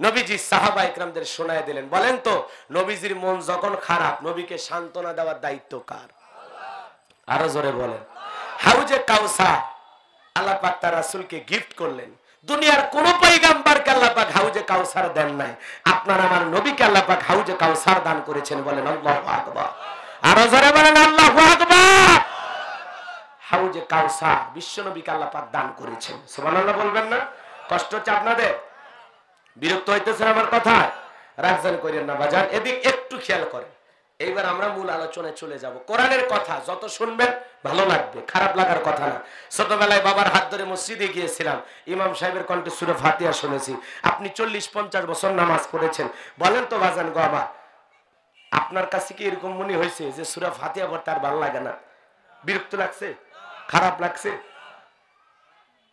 নবীজি শোনায় দিলেন, বলেন তো, নবীজির মন যখন খারাপ, নবীকে সান্ত্বনা দেওয়ার দায়িত্ব কার? আরও জোরে বলেন হাউজে কাউসার আল্লাহ পাক তার রাসূলকে গিফট করলেন। দুনিয়ার কোন পয়গাম্বারকে আল্লাহ হাউজে কাউসার দেন নাই। আপনার আমার নবীকে আল্লাহ হাউজে কাউসার দান করেছেন বলেন আরও বলেন হাউজে কাউসার দান করেছেন। বলবেন না? কষ্ট হচ্ছে আপনাদের? বিরক্ত হইতেছেন আমার কথা রাখজান করেন না, বাজান। এদিক একটু খেয়াল করেন। এইবার আমরা মূল আলোচনায় চলে যাব। কোরআনের কথা যত শুনবেন ভালো লাগবে, খারাপ লাগার কথা না। ছোটবেলায় বাবার হাত ধরে মসজিদে গিয়েছিলাম, ইমাম সাহেবের কণ্ঠে সুরে ফাতিয়া শুনেছি। আপনি চল্লিশ, পঞ্চাশ বছর নামাজ পড়েছেন। বলেন তো বাজান গো আপনার কাছে কি এরকম মনে হয়েছে যে সুরা ফাতিয়া পড়তে আর ভালো লাগে না? বিরক্ত লাগছে? খারাপ লাগছে?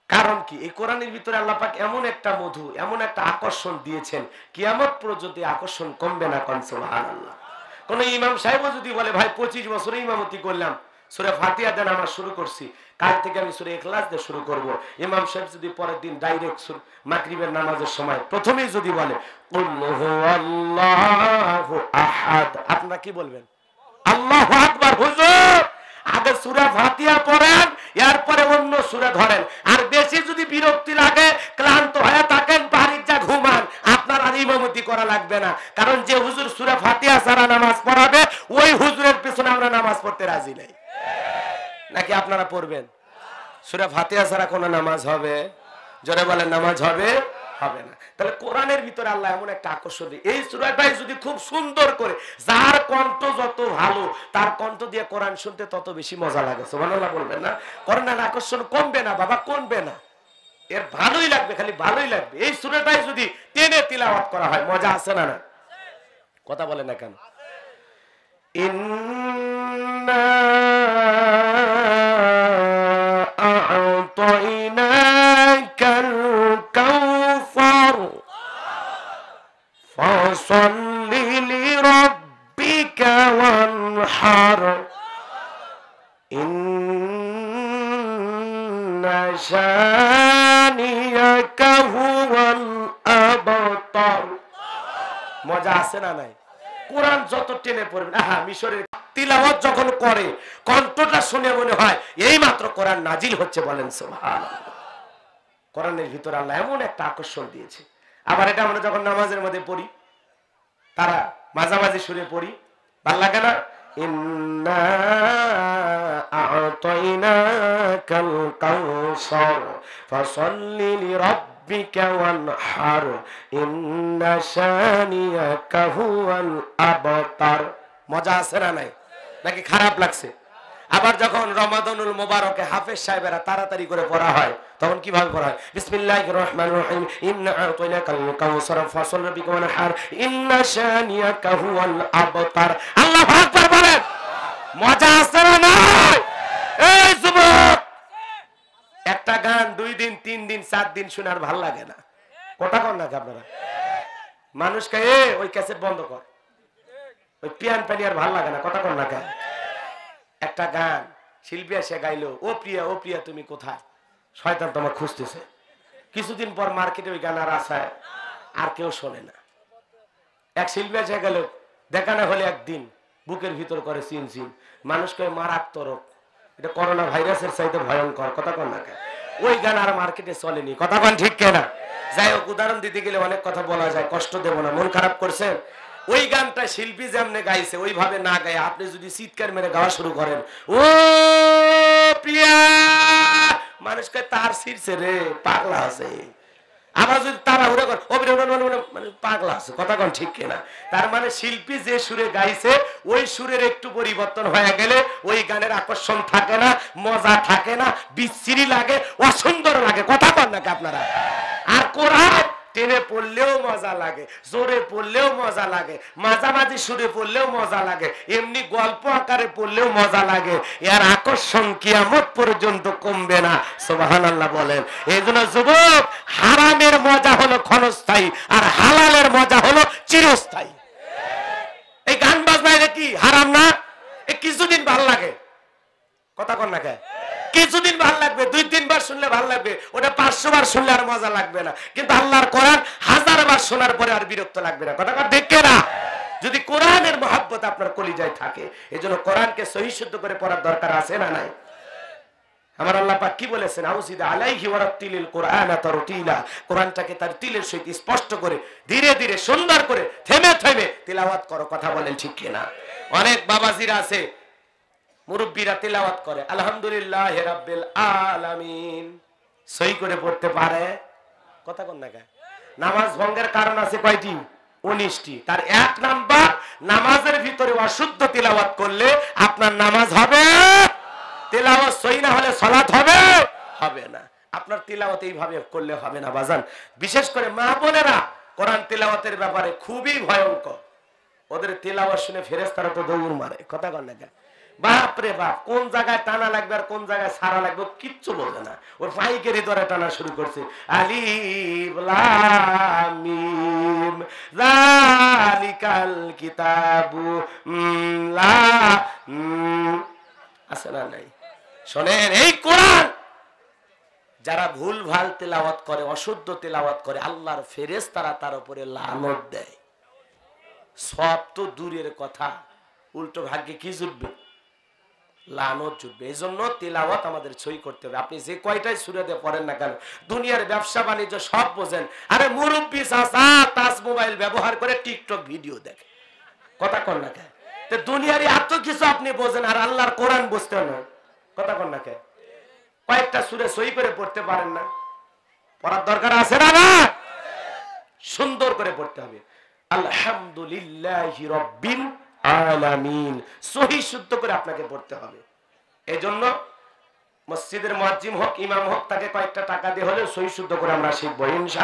কারণ কি? এই কোরআনের ভিতরে আল্লাহ পাক এমন একটা মধু, এমন একটা আকর্ষণ দিয়েছেন, কিয়ামত পর্যন্ত আকর্ষণ কমবে না সুবহানাল্লাহ। কোন ইমাম সাহেব যদি বলে, ভাই, পঁচিশ বছরে ইমামতি করলাম সুরে ফাতিয়া দেন আমার শুরু করছি। কাল থেকে আমি সুরে এখলাস দিয়ে শুরু করব। ইমাম সাহেব যদি পরের দিন ডাইরেক্ট মাগরিবের নামাজের সময় প্রথমেই যদি বলে আপনারা কি বলবেন? আল্লাহু আকবার, হুজুর! আগে সুরা ফাতিয়া পড়েন, এরপরে অন্য সুরে ধরেন। আর বেশি যদি বিরক্তি লাগে, ক্লান্ত হয়ে থাকেন, বাড়ির যা ঘুমান, আপনার আর ইমামতি করা লাগবে না। কারণ যে হুজুর সুরা ফাতিয়া সারা নামাজ পড়াবে, ওই হুজুরের পিছনে আমরা নামাজ পড়তে রাজি নেই। নাকি আপনারা পড়বেন? সুরা ফাতিয়া ছাড়া কোনো নামাজ হবে? জোরে বলেন, নামাজ হবে? হবে না। তাহলে কোরআনের ভিতরে আল্লাহ এমন একটা আকর্ষণ এই সুরাটাই যদি খুব সুন্দর করে যার কণ্ঠ যত ভালো, তার কণ্ঠ দিয়ে কোরআন শুনতে তত বেশি মজা লাগে। বলবেন না? কোরআনের আকর্ষণ কমবে না বাবা, কমবে না। এর ভালোই লাগবে, খালি ভালোই লাগবে। এই সুরাটাই যদি টেনে তিলাওয়াত করা হয়, মজা আছে না না? কথা বলে না কেন? টেনে পড়বেন আহা, মিশরের তিলাওয়াত যখন করে, কণ্ঠটা শুনে মনে হয় এই মাত্র কোরআন নাজিল হচ্ছে বলেন, সুবহানাল্লাহ। কোরআনের ভিতরে আল্লাহ এমন একটা আকর্ষণ দিয়েছে। আবার এটা আমরা যখন নামাজের মধ্যে পড়ি, তারা মাঝামাঝি সুরে পড়ি, ভালো লাগে না? ইন্না না নাই? নাকি খারাপ লাগছে? আবার যখন রমাদানুল মোবারকে হাফেজ সাহেবেরা তাড়াতাড়ি করে পড়া হয়, তখন কীভাবে পড়া হয়? বিসমিল্লাহির রহমানির রহিম। ইন্না আতাইনাকাল কাউসার ফাসাল রাব্বিকা ইন্না শানিয়াকা হুয়াল আবতার। আল্লাহু আকবার বলেন। মজা আছে না নাই? এই যুবক! একটা গান দুই দিন, তিন দিন, চার দিন শোনার ভালো লাগে না। কটা কর নাকি আপনারা। মানুষকে এ, ওই ক্যাসেট বন্ধ কর। ওই পিয়ান পানি আর ভালো লাগে না। কথা কর না একটা গান শিল্পী এসে গাইলো, ও প্রিয়া ও প্রিয়া, তুমি কোথায়? শয়তান তোমার খুঁজতেছে। কিছুদিন পর মার্কেটে ওই গান আর আসায় আর কেউ শোনে না। এক শিল্পী এসে গেল, দেখানো হলে একদিন, বুকের ভিতর করে চিন চিন মানুষকে মারাত্মক এটা করোনা ভাইরাসের চাইতে ভয়ঙ্কর, কথা কন না? ওই গান আর মার্কেটে চলেনি, কথা কন ঠিক কেনা? যাই হোক, উদাহরণ দিতে গেলে অনেক কথা বলা যায়, কষ্ট দেব না, মন খারাপ করছেন? ওই গানটা শিল্পী যেমনে গাইছে, ওইভাবে না গায়ে আপনি যদি চিৎকার মেরে গাওয়া শুরু করেন, ও প্রিয়া! মানুষকে তার শিরছে রে, পাগলা আছে। আবার যদি তারা উড়ে কর মানে পাগলা আছে, কথা কন ঠিক কিনা? তার মানে শিল্পী যে সুরে গাইছে, ওই সুরের একটু পরিবর্তন হয়ে গেলে ওই গানের আকর্ষণ থাকে না, মজা থাকে না, বিচ্ছিরি লাগে, অসুন্দর লাগে। কথা কন নাকি আপনারা? আর কোরআন টেনে পড়লেও মজা লাগে, জোরে পড়লেও মজা লাগে, মাঝামাঝি সুরে পড়লেও মজা লাগে, এমনি গল্প আকারে পড়লেও মজা লাগে, এর আকর্ষণ কিয়ামত পর্যন্ত কমবে না। সোবাহান আল্লাহ বলেন। এই জন্য যুবক, হারামের মজা হলো ক্ষণস্থায়ী, আর হালালের মজা হলো চিরস্থায়ী। এই গান বাজনায় কি? হারাম না? কিছুদিন ভালো লাগে। কথা কন না কে? কিছুদিন ভালো লাগবে, দুই, তিনবার শুনলে ভালো লাগবে, ওটা পাঁচশো বার শুনলে আর মজা লাগবে না। কিন্তু আল্লাহর কোরআন হাজার বার শোনার পরে আর বিরক্ত লাগবে না। কথা দেখে না যদি কোরআনের মহাব্বত আপনার কলিজায় থাকে এই জন্য কোরআনকে সহি শুদ্ধ করে পড়ার দরকার আছে না নাই? আমার আল্লাহ পাক কি বলেছেন? আউসিদা আলাইহি ওয়ারাতিলিল কোরআন তারতিলা কোরআনটাকে তার তিলের সহিত স্পষ্ট করে, ধীরে ধীরে, সুন্দর করে, থেমে থেমে তিলাওয়াত করো, কথা বলেন ঠিক কিনা? অনেক বাবাজিরা আছে মুরব্বীরা তেলাওয়াত করে, আলহামদুলিল্লাহ রাব্বিল আলামিন। সই করে পড়তে পারে। কথা কোন না নামাজ ভঙ্গের কারণ আছে কয়টি? উনিশটি। তার এক নাম্বার, নামাজের ভিতরে অশুদ্ধ তিলাওয়াত করলে আপনার নামাজ হবে। তেলাওয়াত সই না হলে সলাৎ হবে। হবে না। আপনার তেলাওয়াত এইভাবে করলে হবে না, বাজান। বিশেষ করে মা বোনেরা, কোরআন তিলাওয়াতের ব্যাপারে খুবই ভয়ঙ্কর। ওদের তেলাওয়াত শুনে ফেরেস্তারা তো দৌড় মারে। কথা কন না? বাপ রে বাপ, কোন জায়গায় টানা লাগবে আর কোন জায়গায় সারা লাগবে কিচ্ছু বোঝে না। ওর পাইকারি ধরে টানা শুরু করছে। আলিফ লাম কিতাবু আছে না নাই? শোনেন, এই কোরআন! যারা ভুল ভালো তেলাওয়াত করে, অশুদ্ধ তেলাওয়াত করে, আল্লাহর ফেরেস তারা তার উপরে লানত দেয়। সব তো দূরের কথা। উল্টো ভাগ্যে কি জুটবে? লানত জুটবে। এই জন্য তেলাওয়াত আমাদের সই করতে হবে। আপনি যে কয়টাই সুরাতে পড়েন না কেন, দুনিয়ার ব্যবসা বাণিজ্য সব বোঝেন। আরে মুরব্বী চাষা টাচ মোবাইল ব্যবহার করে টিকটক ভিডিও দেখে। কথা কন না কেন? তো দুনিয়ার এত কিছু আপনি বোঝেন, আর আল্লাহর কোরআন বুঝতে না। কথা কন না কেন? কয়েকটা সুরে সই করে পড়তে পারেন না। পড়ার দরকার আছে না না? সুন্দর করে পড়তে হবে। আলহামদুলিল্লাহ রব্বিল আলামিন সহি শুদ্ধ করে আপনাকে পড়তে হবে। এজন্য মসজিদের মুয়াজ্জিম হোক, ইমাম হোক, তাকে কয়েকটা টাকা দিয়ে হলে সহি শুদ্ধ করে আমরা শিখব, ইনশা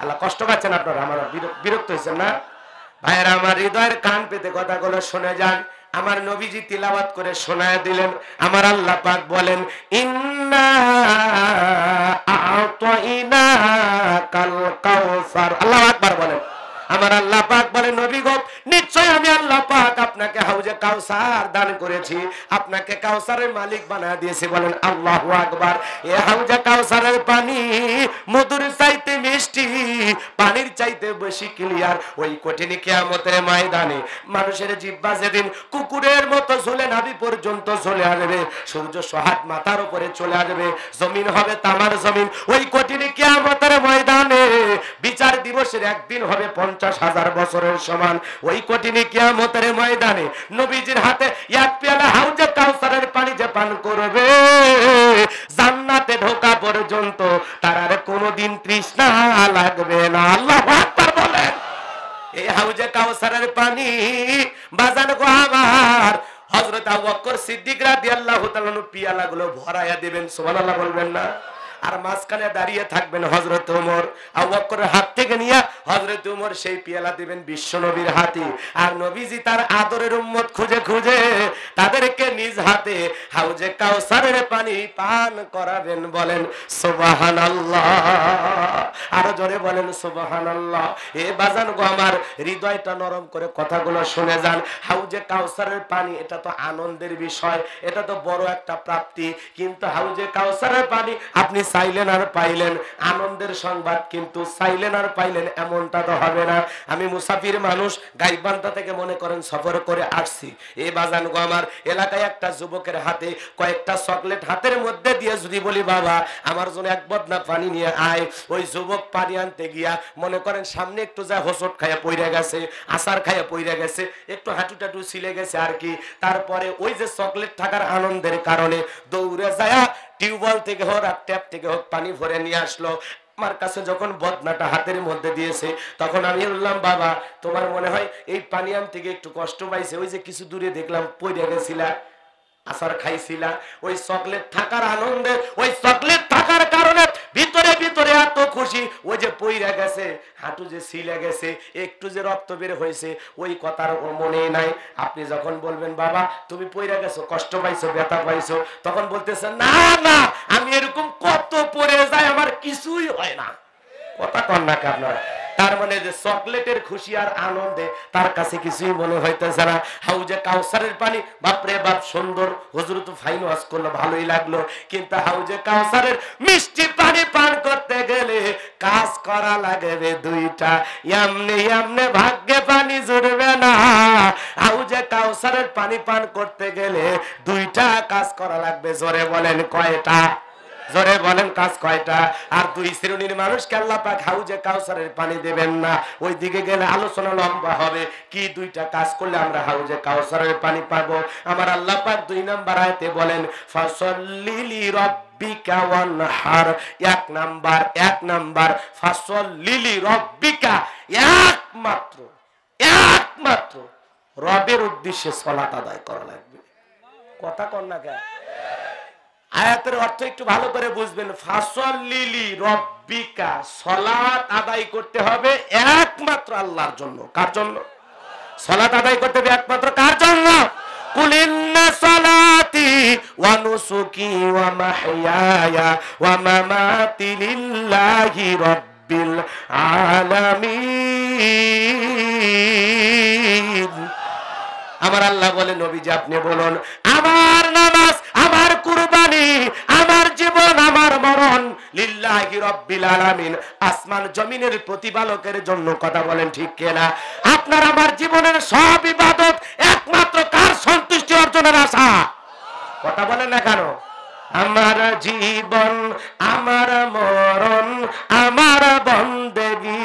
আল্লাহ। কষ্ট পাচ্ছেন আপনারা, আমার বিরক্ত হয়েছেন না? ভাইয়েরা, আমার হৃদয়ের কান পেতে কথাগুলো শুনে যান। আমার নবীজি তিলাবাত করে শোনায় দিলেন। আমার আল্লাহ পাক বলেন, ইন্না কাল কাউসার। আল্লাহ আকবার বলেন। আমার আল্লাহ পাক বলে নবী গো আপনাকে হাউজে কাউসার দান করেছি, আপনাকে কাউসারের মালিক বানা দিয়েছি, বলেন আল্লাহু আকবার। এ হাউজে কাউসারের পানি, মধুর চাইতে মিষ্টি, পানির চাইতে বেশি ক্লিয়ার ওই কঠিন কিয়ামতের ময়দানে মানুষের জিব্বা যেদিন কুকুরের মতো ঝুলে নাভি পর্যন্ত চলে আসবে, সূর্য সহাত মাথার উপরে চলে আসবে, জমিন হবে তামার জমিন। ওই কঠিন কিয়ামতের ময়দানে বিচার দিবসের একদিন হবে পঞ্চাশ হাজার বছরের সমান। ওই কঠিন কিয়ামতের ময়দানে নবীজির হাতে এক পেয়ালা হাউজে কাউসারের পানি যে পান করবে। জান্নাতে ঢোকা পর্যন্ত তার আর কোনোদিন তৃষ্ণা লাগবে না। আল্লাহ আকবার বলেন। এই হাউজে কাউসারের পানি বাজান গো আমার। হযরত আবু বকর সিদ্দিক রাদিয়াল্লাহু তাআলা পিয়ালাগুলো ভরায়া দিবেন। সুবহানাল্লাহ বলবেন না। আর মাঝখানে দাঁড়িয়ে থাকবেন হজরত উমর। বকরের হাত থেকে নিয়ে হজরত উমর সেই পিয়ালা দিবেন বিশ্ব নবীর হাতে। আর নবীজি তার আদরের উম্মত খুঁজে খুঁজে তাদেরকে নিজ হাতে হাউজে কাউসারের পানি পান করাবেন বলেন, সুবহানাল্লাহ। আরও জোরে বলেন, সুবহানাল্লাহ। এ বাজান গো আমার, হৃদয়টা নরম করে কথাগুলো শুনে যান। হাউজে কাউসারের পানি, এটা তো আনন্দের বিষয়, এটা তো বড় একটা প্রাপ্তি। কিন্তু হাউজে কাউসারের পানি আপনি চাইলেন আর পাইলেন, আনন্দের সংবাদ কিন্তু চাইলেন আর পাইলেন এমনটা তো হবে না। আমি মুসাফির মানুষ, গাইবান্ধা থেকে মনে করেন সফর করে আসছি। এই বাজান গো আমার, এলাকায় একটা যুবকের হাতে কয়েকটা চকলেট হাতের মধ্যে দিয়ে যদি বলি, বাবা, আমার জন্য এক বদনা পানি নিয়ে আয়। ওই যুবক পানি আনতে গিয়া মনে করেন সামনে একটু যা হোসট খাইয়া পইরা গেছে, আচার খাইয়া পইরা গেছে, একটু হাঁটু টাটু ছিলে গেছে আর কি। তারপরে ওই যে চকলেট থাকার আনন্দের কারণে দৌড়ে যায় টিউবওয়েল থেকে হোক আর ট্যাপ থেকে হোক পানি ভরে নিয়ে আসলো। আমার কাছে যখন বদনাটা হাতের মধ্যে দিয়েছে, তখন আমি বললাম, বাবা, তোমার মনে হয় এই পানি আনতে গিয়ে একটু কষ্ট পাইছে? ওই যে কিছু দূরে দেখলাম পড়ে গেছিলা। আসার খাইছিলা। ওই চকলেট থাকার আনন্দে, ওই চকলেট থাকার কারণে ভিতরে ভিতরে এত খুশি। ওই যে পইরা গেছে, হাঁটু যে সিলে গেছে, একটু যে রক্ত বের হয়েছে, ওই কথার মনে নাই। আপনি যখন বলবেন, বাবা, তুমি পইরা গেছো, কষ্ট পাইছো, ব্যথা পাইছো, তখন বলতেছে না না, আমি এরকম কত পড়ে যাই আমার কিছুই হয় না। কথা কন নাকি আপনারা। তার মানে যে চকলেটের খুশি আর আনন্দে তার কাছে কিছুই মনে হইতেছে না। হাউজে কাউসারের পানি। বাপরে বাপ, সুন্দর। হুজুর তো ফাইন ওয়াজ করল, ভালোই লাগল। কিন্তু হাউজে কাউসারের মিষ্টি পানি পান করতে গেলে কাজ করা লাগবে দুইটা। এমনি এমনি ভাগ্যে পানি জুড়বে না। হাউজে কাউসারের পানি পান করতে গেলে দুইটা কাজ করা লাগবে, জোরে বলেন কয়টা? জোরে বলেন কাজ কয়টা? আর দুই শ্রেণির মানুষকে আল্লাহ পাক হাউজে কাউসারের পানি দেবেন না। ওই দিকে গেলে আলোচনা লম্বা হবে। কি দুইটা কাজ করলে আমরা হাউজে কাউসারের পানি পাবো? আমার আল্লাহ পাক দুই নাম্বার আয়তে বলেন ফাসল্লিলি রব্বিকা ওয়ানহার। কথা কর না কেন? আয়াতের অর্থ একটু ভালো করে বুঝবেন। ফাসল লিলি রব্বিকা সলাত আদায় করতে হবে একমাত্র আল্লাহর জন্য। কার জন্য? সলাত আদায় করতে হবে একমাত্র কার জন্য? আমার আল্লাহ বলে নবীজি আপনি বলুন, আমার নামাজ কুরবানি, আমার জীবন, আমার মরণ লিল্লাহি রাব্বিল আলামিন। আসমান জমিনের প্রতিপালকের জন্য কথা বলেন ঠিক কিনা? আপনার আমার জীবনের সব ইবাদত একমাত্র কার সন্তুষ্টি অর্জনের আশা। কথা বলেন না কেন? আমার জীবন, আমার মরণ, আমার বন্দেগি।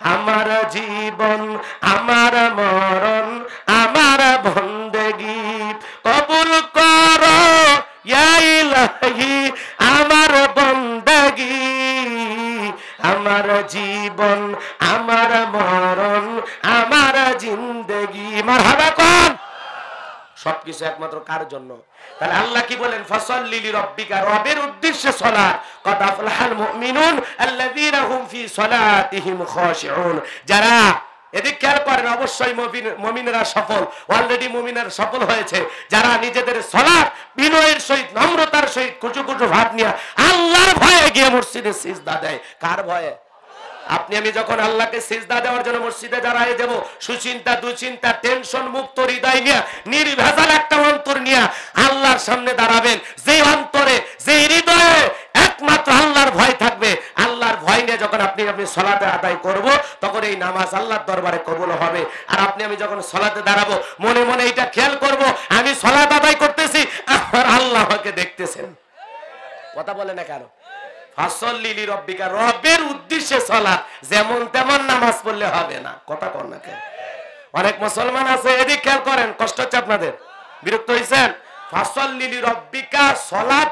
আমার জীবন, আমার মরণ, আমার বন্দেগি। কবুল কর। আমার বন্দেগি, আমার জীবন, আমার মরণ, আমার জিন্দেগি। মারহাবা কোন? সবকিছু একমাত্র কার জন্য? তাহলে আল্লাহ কি বলেন? ফসল লিলি রব্বিকা রবের উদ্দেশ্যে সলাত কদ আফলাহাল মুমিনুন আল্লাযীনা হুম ফি সলাতিহিম খাশিউন। যারা এদিক খেয়াল করেন, অবশ্যই মুমিন- মুমিনেরা সফল। অলরেডি মুমিনের সফল হয়েছে। যারা নিজেদের সলাৎ বিনয়ের সহিত, নম্রতার সহিত কুচু কুচু ভাব নিয়ে আল্লাহর ভয়ে গিয়ে মসজিদে সিজদা দেয়। কার ভয়ে? আপনি, আমি যখন আল্লাহকে সিজদা দেওয়ার জন্য মসজিদে দাঁড়ায় দেব সুচিন্তা, দুচিন্তা টেনশন মুক্ত হৃদয় নিয়ে, নির্ভেজাল একটা অন্তর নিয়ে আল্লাহর সামনে দাঁড়াবেন। যে অন্তরে যে হৃদয়ে একমাত্র আল্লাহর ভয় থাকবে আল্লাহর ভয় নিয়ে যখন আপনি আমি সলাতে আদায় করব, তখন এই নামাজ আল্লাহর দরবারে কবুল হবে। আর আপনি, আমি যখন সলাতে দাঁড়াবো, মনে মনে এটা খেয়াল করব, আমি সলাত আদায় করতেছি আর আল্লাহ আমাকে দেখতেছেন। কথা বলে না কেন? অনেক মুসলমান কষ্ট হচ্ছে আপনাদের? বিরক্ত হয়েছেন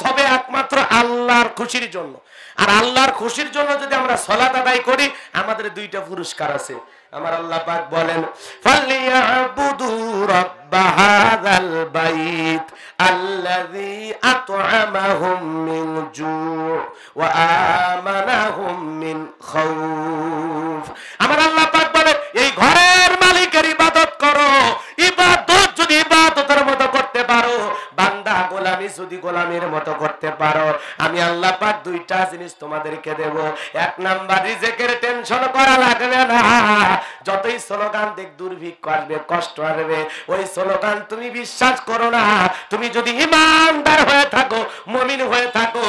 হবে একমাত্র আল্লাহর খুশির জন্য। আর আল্লাহর খুশির জন্য যদি আমরা সলাৎ আদায় করি, আমাদের দুইটা পুরস্কার আছে। আমার আল্লাহ পাক বলেন, ফালিয়াবুদু রাব্ব হাযাল বাইত আল্লাযী আত'আমাহুম মিন জু' ওয়া আমানাহুম মিন খাউফ আমার আল্লাহ পাক বলে এই ঘরের মালিকের ইবাদত করো। ইবাদত যদি ইবাদতের মতো করতে পারো গোলামি যদি গোলামির মতো করতে পারো, আমি আল্লাহ পাক দুইটা জিনিস তোমাদেরকে দেব। এক নাম্বার, রিজেকের টেনশন করা লাগবে না। যতই স্লোগান দেখ, দুর্ভিক্ষ আসবে, কষ্ট আসবে, ওই স্লোগান তুমি বিশ্বাস করো না। তুমি যদি ইমানদার হয়ে থাকো, মমিন হয়ে থাকো,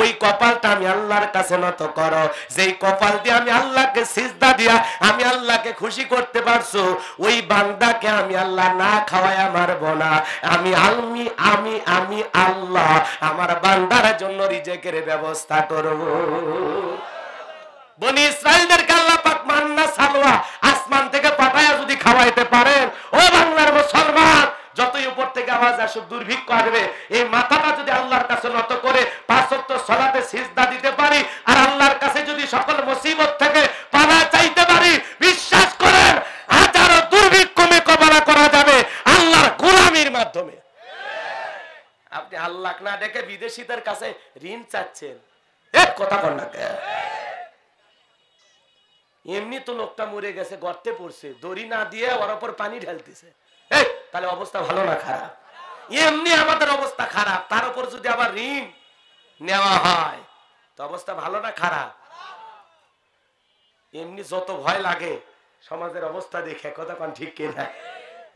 ওই কপালটা আমি আল্লাহর কাছে নত করো। যেই কপাল দিয়ে আমি আল্লাহকে সিজদা দিয়া, আমি আল্লাহকে খুশি করতে পারছ, ওই বান্দাকে আমি আল্লাহ না খাওয়ায় আমার বোনা আমি আমি আমি আমি আল্লাহ, আমার বান্দার জন্য রিজেকের ব্যবস্থা করব। বনি ইসরায়েলদেরকে আল্লাহ পাক মান্না সালোয়া আসমান থেকে পাঠায়া যদি খাওয়াইতে পারেন, ও বাংলার মুসলমান, যতই উপর থেকে আওয়াজ আসুক, দুর্ভিক্ষ আসবে। এই মাথাটা যদি আল্লাহর কাছে নত করে পাঁচত্ব সলাতে সিজদা দিতে পারি, আর আল্লাহর কাছে যদি সকল মুসিবত থেকে পানা চাইতে পারি, বিশ্বাস করেন, হাজারো দুর্ভিক্ষ মোকাবেলা করা যাবে আল্লাহর গোলামির মাধ্যমে। আপনি আল্লাহ না ডেকে বিদেশিদের কাছে ঋণ চাচ্ছেন। কথা কর না এমনি তো লোকটা মরে গেছে গর্তে পড়ছে। দড়ি না দিয়ে ওর ওপর পানি ঢালতেছে। তাহলে অবস্থা ভালো না খারাপ? এমনি আমাদের অবস্থা খারাপ তার উপর যদি আবার ঋণ নেওয়া হয় তো অবস্থা ভালো না খারাপ? এমনি যত ভয় লাগে সমাজের অবস্থা দেখে কথা কোন ঠিক কিনা?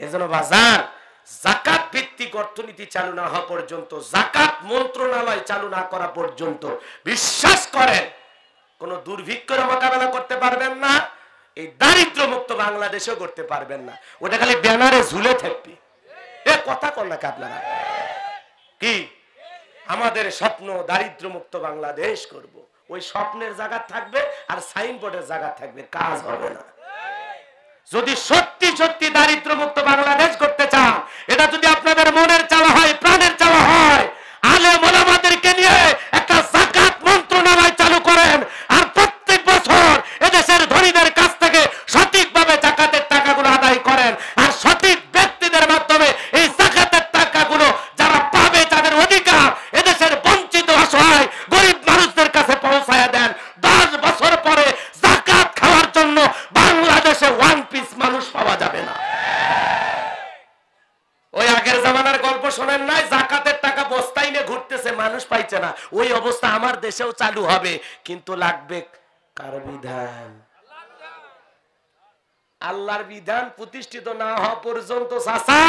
এজন্য বাজার জাকাত ভিত্তিক অর্থনীতি চালু না হওয়া পর্যন্ত, জাকাত মন্ত্রণালয় চালু না করা পর্যন্ত, বিশ্বাস করেন, কোন দুর্ভিক্ষের মোকাবেলা করতে পারবেন না, এই দারিদ্র মুক্ত বাংলাদেশেও করতে পারবেন না। ওটা খালি ব্যানারে ঝুলে থাকবে। এ কথা কর নাকি আপনারা? কি? আমাদের স্বপ্ন দারিদ্র মুক্ত বাংলাদেশ করব। ওই স্বপ্নের জায়গা থাকবে আর সাইনবোর্ডের জায়গা থাকবে, কাজ হবে না। যদি সত্যি সত্যি দারিদ্র মুক্ত বাংলাদেশ এটা যদি আপনাদের মনের চালা হয় কিন্তু লাগবে কার বিধান? আল্লাহর বিধান প্রতিষ্ঠিত না হওয়া পর্যন্ত চাষা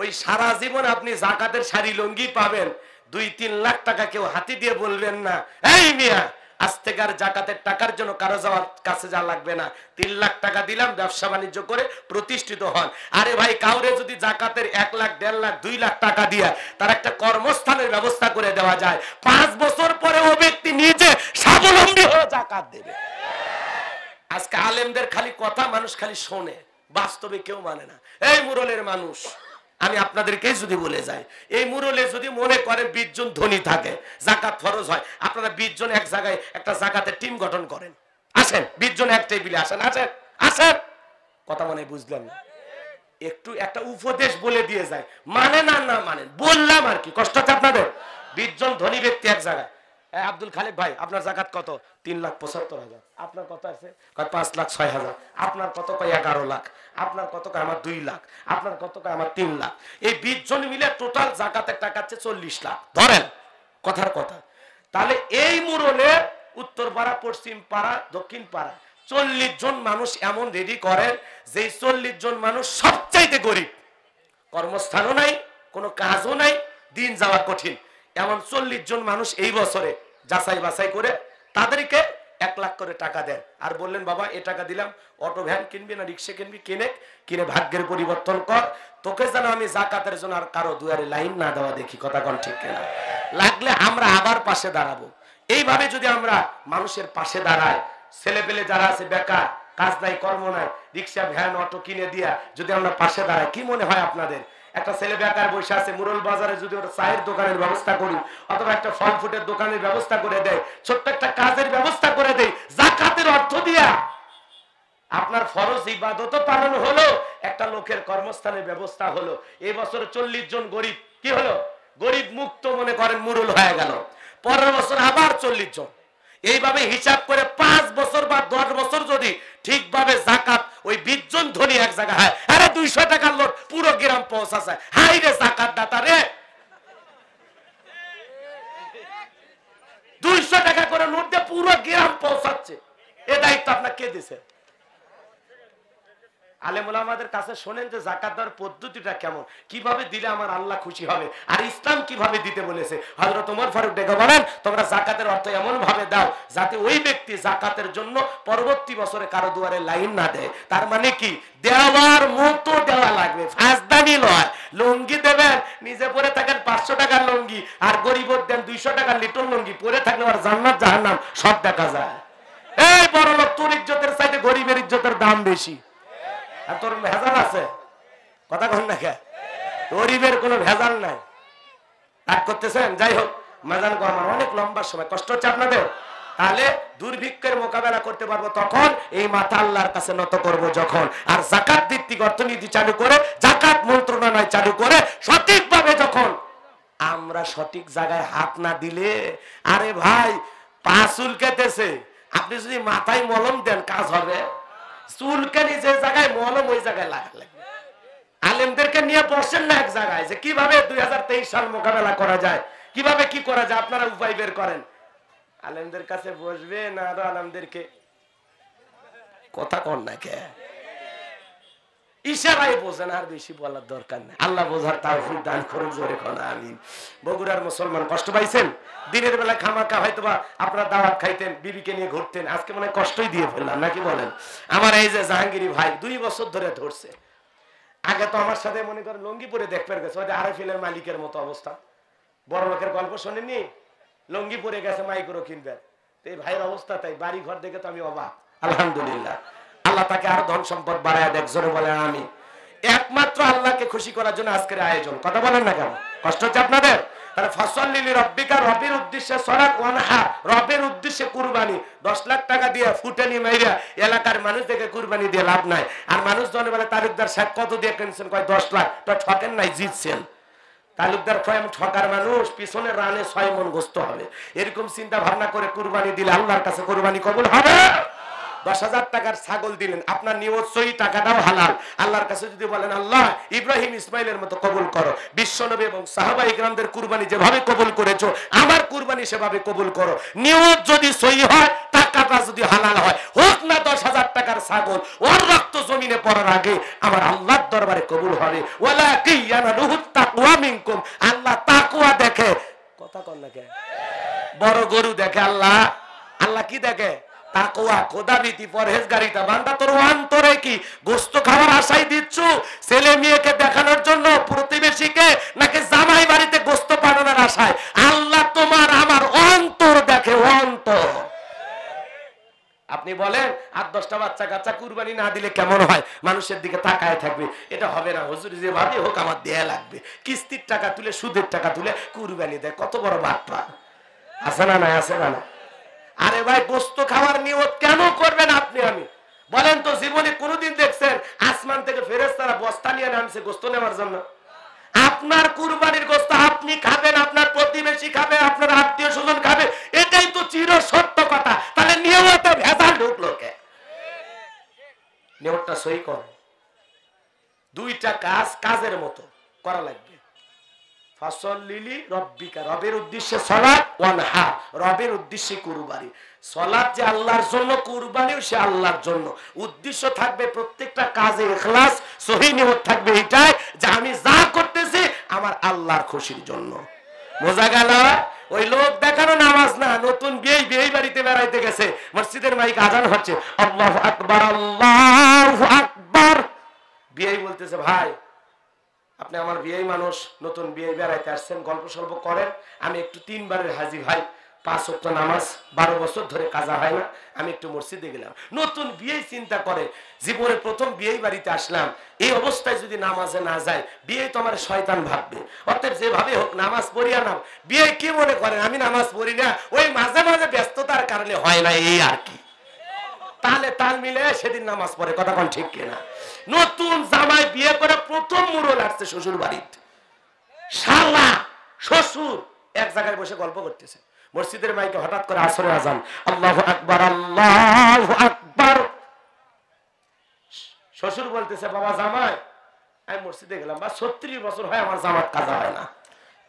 ওই সারা জীবন আপনি জাকাতের শাড়ি লঙ্গি পাবেন, দুই তিন লাখ টাকা কেউ হাতি দিয়ে বলবেন না। এই মিয়া আজ থেকে আর জাকাতের টাকার জন্য কারও যাওয়ার কাছে যা লাগবে না। তিন লাখ টাকা দিলাম, ব্যবসা বাণিজ্য করে প্রতিষ্ঠিত হন। আরে ভাই, কাউরে যদি জাকাতের এক লাখ, দেড় লাখ, দুই লাখ টাকা দিয়ে তার একটা কর্মস্থানের ব্যবস্থা করে দেওয়া যায়, পাঁচ বছর পরে ও ব্যক্তি নিজে স্বাবলম্বী হয়ে জাকাত দেবে। আজকে আলেমদের খালি কথা মানুষ খালি শোনে, বাস্তবে কেউ মানে না। এই মুরলের মানুষ। আমি আপনাদেরকে যদি বলে যাই, এই মুরলে যদি মনে করেন বিশ জন ধনী থাকে, জাকাত ফরজ হয়, আপনারা বিশ জন এক জায়গায় একটা জাকাতের টিম গঠন করেন। আসেন, বিশ জন এক টেবিলে আসেন আসেন আসেন। কথা মনে বুঝলেন না? একটু একটা উপদেশ বলে দিয়ে যায় মানে না না মানে বললাম আর কি, কষ্ট হচ্ছে আপনাদের? বিশ জন ধনী ব্যক্তি এক জায়গায়। আব্দুল খালেক ভাই, আপনার জাকাত কত? তিন লাখ পঁচাত্তর হাজার। আপনার কত আছে? পাঁচ লাখ ছয় হাজার। আপনার কত কয়, এগারো লাখ। আপনার কত কয়, আমার দুই লাখ। আপনার কত কয়, আমার তিন লাখ। এই বিশ জন মিলে টোটাল জাকাতের টাকা চল্লিশ লাখ। ধরেন, কথার কথা। তাহলে এই মুরলে উত্তর পাড়া, পশ্চিম পাড়া, দক্ষিণ পাড়া, চল্লিশ জন মানুষ এমন রেডি করেন যে চল্লিশ জন মানুষ সবচাইতে গরিব। কর্মস্থানও নাই, কোনো কাজও নাই, দিন যাওয়া কঠিন। এমন চল্লিশ জন মানুষ এই বছরে যাচাই বাছাই করে তাদেরকে এক লাখ করে টাকা দেন। আর বললেন, বাবা, এ টাকা দিলাম, অটো ভ্যান কিনবি না, রিক্সা কিনবি, কিনে কিনে ভাগ্যের পরিবর্তন কর। তোকে যেন আমি জাকাতের জন্য আর কারও দুয়ারে লাইন না দেওয়া দেখি। কথা কন ঠিক কিনা? লাগলে আমরা আবার পাশে দাঁড়াবো। এইভাবে যদি আমরা মানুষের পাশে দাঁড়াই ছেলে পেলে যারা আছে, বেকার, কাজ নাই, কর্ম নাই, রিক্সা, ভ্যান, অটো কিনে দিয়া যদি আমরা পাশে দাঁড়াই, কি মনে হয় আপনাদের? একটা ছেলে বেকার বসে আছে, মুরল বাজারে যদি ওটা চায়ের দোকানের ব্যবস্থা করি, অথবা একটা ফল ফুটের দোকানের ব্যবস্থা করে দেয়, ছোট্ট একটা কাজের ব্যবস্থা করে দেয়, জাকাতের অর্থ দিয়া। আপনার ফরজ ইবাদত পালন হলো, একটা লোকের কর্মস্থানের ব্যবস্থা হলো। এবছর চল্লিশ জন গরিব, কি হলো? গরিব মুক্ত মনে করেন মুরুল হয়ে গেল। পরের বছর আবার চল্লিশ জন। এইভাবে হিসাব করে পাঁচ বছর বা দশ বছর যদি ঠিকভাবে জাকাত ওই বিশ জন ধনী এক জায়গায় হয়, আরে দুইশো টাকার লোট পুরো গ্রাম পৌঁছাছে। হাই রে জাকাত দাতা রে! দুইশো টাকা করে নোট দিয়ে পুরো গ্রাম পৌঁছাচ্ছে। এ দায়িত্ব আপনাকে কে দিছে? আলেমুল আমাদের কাছে শোনেন যে জাকাত দেওয়ার পদ্ধতিটা কেমন? কীভাবে দিলে আমার আল্লাহ খুশি হবে? আর ইসলাম কীভাবে দিতে বলেছে? হজরত ওমর ফারুক ডেকে বলেন, তোমরা জাকাতের অর্থ এমন ভাবে দাও যাতে ওই ব্যক্তি জাকাতের জন্য পরবর্তী বছরে কারও দুয়ারে লাইন না দেয়। তার মানে কি? দেওয়ার মতো দেওয়া লাগবে ফাঁসদানি নয়। লুঙ্গি দেবেন, নিজে পরে থাকেন পাঁচশো টাকার লুঙ্গি, আর গরিব দেন দুইশো টাকার লিটল লুঙ্গি, পরে থাকলে আর জান্নাত, জাহান্নাম, সব দেখা যায়। এই বড় লোক তোর ইজ্জতের চাইতে গরিবের ইজ্জতের দাম বেশি। আর তোর ভেজাল আছে? কথা কন কে? গরিবের কোনো ভেজাল নাই। রাগ করতেছেন? যাই হোক, মাজান গো আমার অনেক লম্বা সময়, কষ্ট হচ্ছে আপনাদের? তাহলে দুর্ভিক্ষের মোকাবেলা করতে পারব তখন, এই মাথা আল্লাহর কাছে নত করব যখন। আর জাকাত ভিত্তিক অর্থনীতি চালু করে, জাকাত মন্ত্রণালয় চালু করে, সঠিকভাবে যখন আমরা সঠিক জায়গায় হাত না দিলে, আরে ভাই, পা চুলকেতেছে। আপনি যদি মাথায় মলম দেন, কাজ হবে? চুলকানি যে জায়গায়, মলম ওই জায়গায় লাগা। আলেমদেরকে নিয়ে বসেন না এক জায়গায় যে কীভাবে দুই হাজার তেইশ সাল মোকাবেলা করা যায়, কীভাবে কি করা যায়, আপনারা উপায় বের করেন। আলেমদের কাছে বসবে না আরও আলেমদেরকে কথা কর না কে? ইশারায় বোঝেন, আর বেশি বলার দরকার নেই। আল্লাহ বোঝার তাও দান করুন, জোরে কোনা, আমিন। বগুড়ার মুসলমান কষ্ট পাইছেন? দিনের বেলা খামাকা হয়তো বা আপনারা দাওয়াত খাইতেন, বিবিকে নিয়ে ঘুরতেন, আজকে মনে কষ্টই দিয়ে ফেললাম, নাকি বলেন? আমার এই যে জাহাঙ্গীরি ভাই দুই বছর ধরে ধরছে। আগে তো আমার সাথে মনে করেন লঙ্গি পরে দেখতে গেছে, ওই আরএফএলের মালিকের মতো অবস্থা। বড় লোকের গল্প শোনেননি? লঙ্গি পরে গেছে, মাইক্রো কিনবেন। তো এই ভাইয়ের অবস্থা তাই বাড়ি ঘর দেখে তো আমি অবাক। আলহামদুলিল্লাহ। আল্লাহ তাকে আরও ধন সম্পদ বাড়ায় দেখ, জোরে বলে আমি। একমাত্র আল্লাহকে খুশি করার জন্য আজকের আয়োজন। কথা বলেন না কেন? কষ্ট হচ্ছে আপনাদের? মানুষ জনে বলে, তালুকদার দশ লাখ। ঠকেন নাই, জিতছেন। তালুকদার ঠকার মানুষ, পিছনে রানে ছয় মন গোস্ত হবে। এরকম চিন্তা ভাবনা করে কুরবানি দিলে আল্লাহর কাছে কুরবানি কবুল হবে? দশ হাজার টাকার ছাগল দিলেন। আপনার নিয়ত টাকাটাও হালাল। আল্লাহর কাছে যদি বলেন, আল্লাহ, ইব্রাহিম ইসমাইলের মতো কবুল করো। বিশ্বনবী এবং সাহাবা ইকরামদের কুরবানি যেভাবে কবুল করেছ, আমার কুরবানি সেভাবে কবুল করো। নিয়ত যদি সহি হয়, টাকাটা যদি হালাল হয়, হোক না দশ হাজার টাকার ছাগল, ওর রক্ত জমিনে পড়ার আগে আমার আল্লাহর দরবারে কবুল হবে। ওলা কি তাকওয়া মিনকুম। আল্লাহ তাকওয়া দেখে। কথা কন না বড় গরু দেখে আল্লাহ। আল্লাহ কি দেখে? পরহেজগারিতা। বান্দা, তোর অন্তরে কি গোস্ত খাওয়ার আশাই দিচ্ছ? ছেলে মেয়েকে দেখানোর জন্য প্রতিবেশীকে নাকি জামাই বাড়িতে গোস্ত পাঠানোর আশায়? আল্লাহ তোমার আমার অন্তর দেখে, অন্তর। আপনি বলেন আর দশটা বাচ্চা কাচ্চা কুরবানি না দিলে কেমন হয়? মানুষের দিকে তাকায় থাকবে। এটা হবে না, হুজুর যে ভাবে হোক আমার দেয়া লাগবে। কিস্তির টাকা তুলে, সুদের টাকা তুলে কুরবানি দেয়। কত বড় বাটপা আছে না নাই? আছে না না আরে ভাই গোস্ত খাওয়ার নিয়ত কেন করবেন আপনি আমি? বলেন তো, জীবনে কোনোদিন দেখছেন আসমান থেকে ফেরেস তারা বস্তা নিয়ে নামছে, গোস্ত নেওয়ার জন্য? আপনার কুরবানির গোস্ত আপনি খাবেন, আপনার প্রতিবেশী খাবে, আপনার আত্মীয় স্বজন খাবে, এটাই তো চির সত্য কথা। তাহলে নিয়মিত ভেজাল ঢুকলো কে? নিয়মটা সই কর। দুইটা কাজ কাজের মতো করা লাগবে। আমি যা করতেছি আমার আল্লাহর খুশির জন্য। বোঝা গেল? ওই লোক দেখানো নামাজ না, নতুন বিয়ে বিয়ে বাড়িতে বেড়াইতে গেছে। মসজিদের মাইক আজান হচ্ছে। আল্লাহ আকবার আল্লাহ আকবার। বিয়ে বলতেছে, ভাই আপনি আমার বিয়ে মানুষ, নতুন বিয়ে বেড়াইতে আসছেন, গল্প সল্প করেন, আমি একটু তিনবারের হাজি ভাই পাঁচ অক্ট নামাজ, বারো বছর ধরে কাজা হয় না, আমি একটু মসজিদে গেলাম। নতুন বিয়ে চিন্তা করে, জীবনের প্রথম বিয়ে বাড়িতে আসলাম। এই অবস্থায় যদি নামাজে না যায় বিয়ে তো আমার শয়তান ভাববে। অর্থাৎ যেভাবে হোক, নামাজ পড়িয়া নাম বিয়ে কি মনে করেন, আমি নামাজ পড়ি না? ওই মাঝে মাঝে ব্যস্ততার কারণে হয় না, এই আর কি। তাহলে তাল মিলে সেদিন নামাজ পড়ে, কথা কোন ঠিক কিনা? নতুন জামাই বিয়ে করে প্রথম মুরল আসছে শ্বশুর বাড়িতে শালা, শ্বশুর, এক জায়গায় বসে গল্প করতেছে। মসজিদের মাইকে হঠাৎ করে আসরে আজান, আল্লাহ আকবার আল্লাহ আকবার। শ্বশুর বলতেছে, বাবা জামাই, আমি মসজিদে গেলাম বা ছত্রিশ বছর হয় আমার জামাত কাজা হয় না।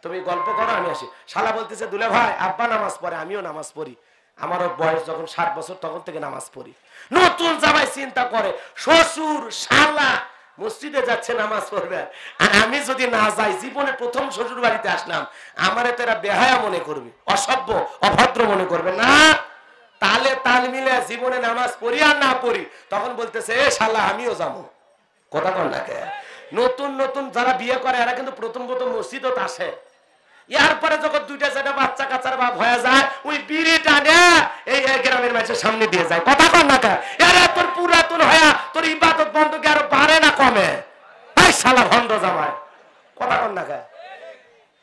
তুমি গল্প করো, আমি আসি। শালা বলতেছে, দুলে ভাই, আব্বা নামাজ পড়ে, আমিও নামাজ পড়ি। আমারও বয়স যখন ষাট বছর, তখন থেকে নামাজ পড়ি। নতুন জামাই চিন্তা করে, শ্বশুর, শালা, মসজিদে যাচ্ছে, নামাজ পড়বে। আর আমি যদি না যাই, জীবনে প্রথম শ্বশুর বাড়িতে আসলাম, আমার এরা বেহায়া মনে করবে, অসভ্য, অভদ্র মনে করবে। না তাহলে তাল মিলে জীবনে নামাজ পড়ি আর না পড়ি, তখন বলতেছে, এ শালা, আমিও যাব। কথা কন নতুন নতুন যারা বিয়ে করে, এরা কিন্তু প্রথম প্রথম মসজিদত আসে। এরপরে যখন দুইটা চারটা বাচ্চা কাচ্চার বাপ হয়ে যায়, ওই বিড়ি টানে, এই গ্রামের মানুষের সামনে দিয়ে যায়। কথা কন না? এরা তোর পুরাতন হয়া, তোর ইবাদত বন্ধ কি আরও বাড়ে না কমে? এই শালা ভণ্ড জামায় কথা কন না?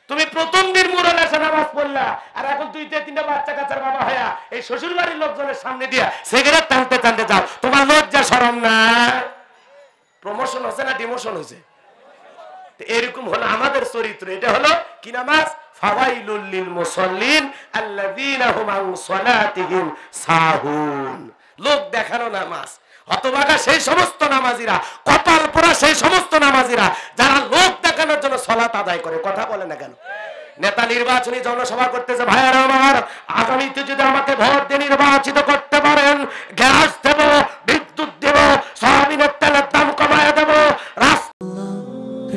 তুমি প্রথম দিন মুরল এসে নামাজ পড়লা, আর এখন দুই তিনটা বাচ্চা কাচ্চার বাবা হয়া, এই শ্বশুর বাড়ির লোকজনের সামনে দিয়া সিগারেট টানতে টানতে যাও। তোমার লজ্জা সরম না প্রমোশন হচ্ছে না ডিমোশন হয়েছে? এরকম হলো আমাদের চরিত্র। এটা হলো কি নামাজ? ফাওয়াইলুল মুসাল্লিন আল্লাযীনা হুম আন সালাতিহিম সাহুন। লোক দেখানো নামাজ। হতভাগা সেই সমস্ত নামাজিরা, কপাল পোড়া সেই সমস্ত নামাজিরা, যারা লোক দেখানোর জন্য সলাত আদায় করে। কথা বলে না কেন? নেতা নির্বাচনী জনসভা করতেছে, ভাইয়ের আমার, আগামীতে যদি আমাকে ভোট দিয়ে নির্বাচিত করতে পারেন, গ্যাস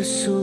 the.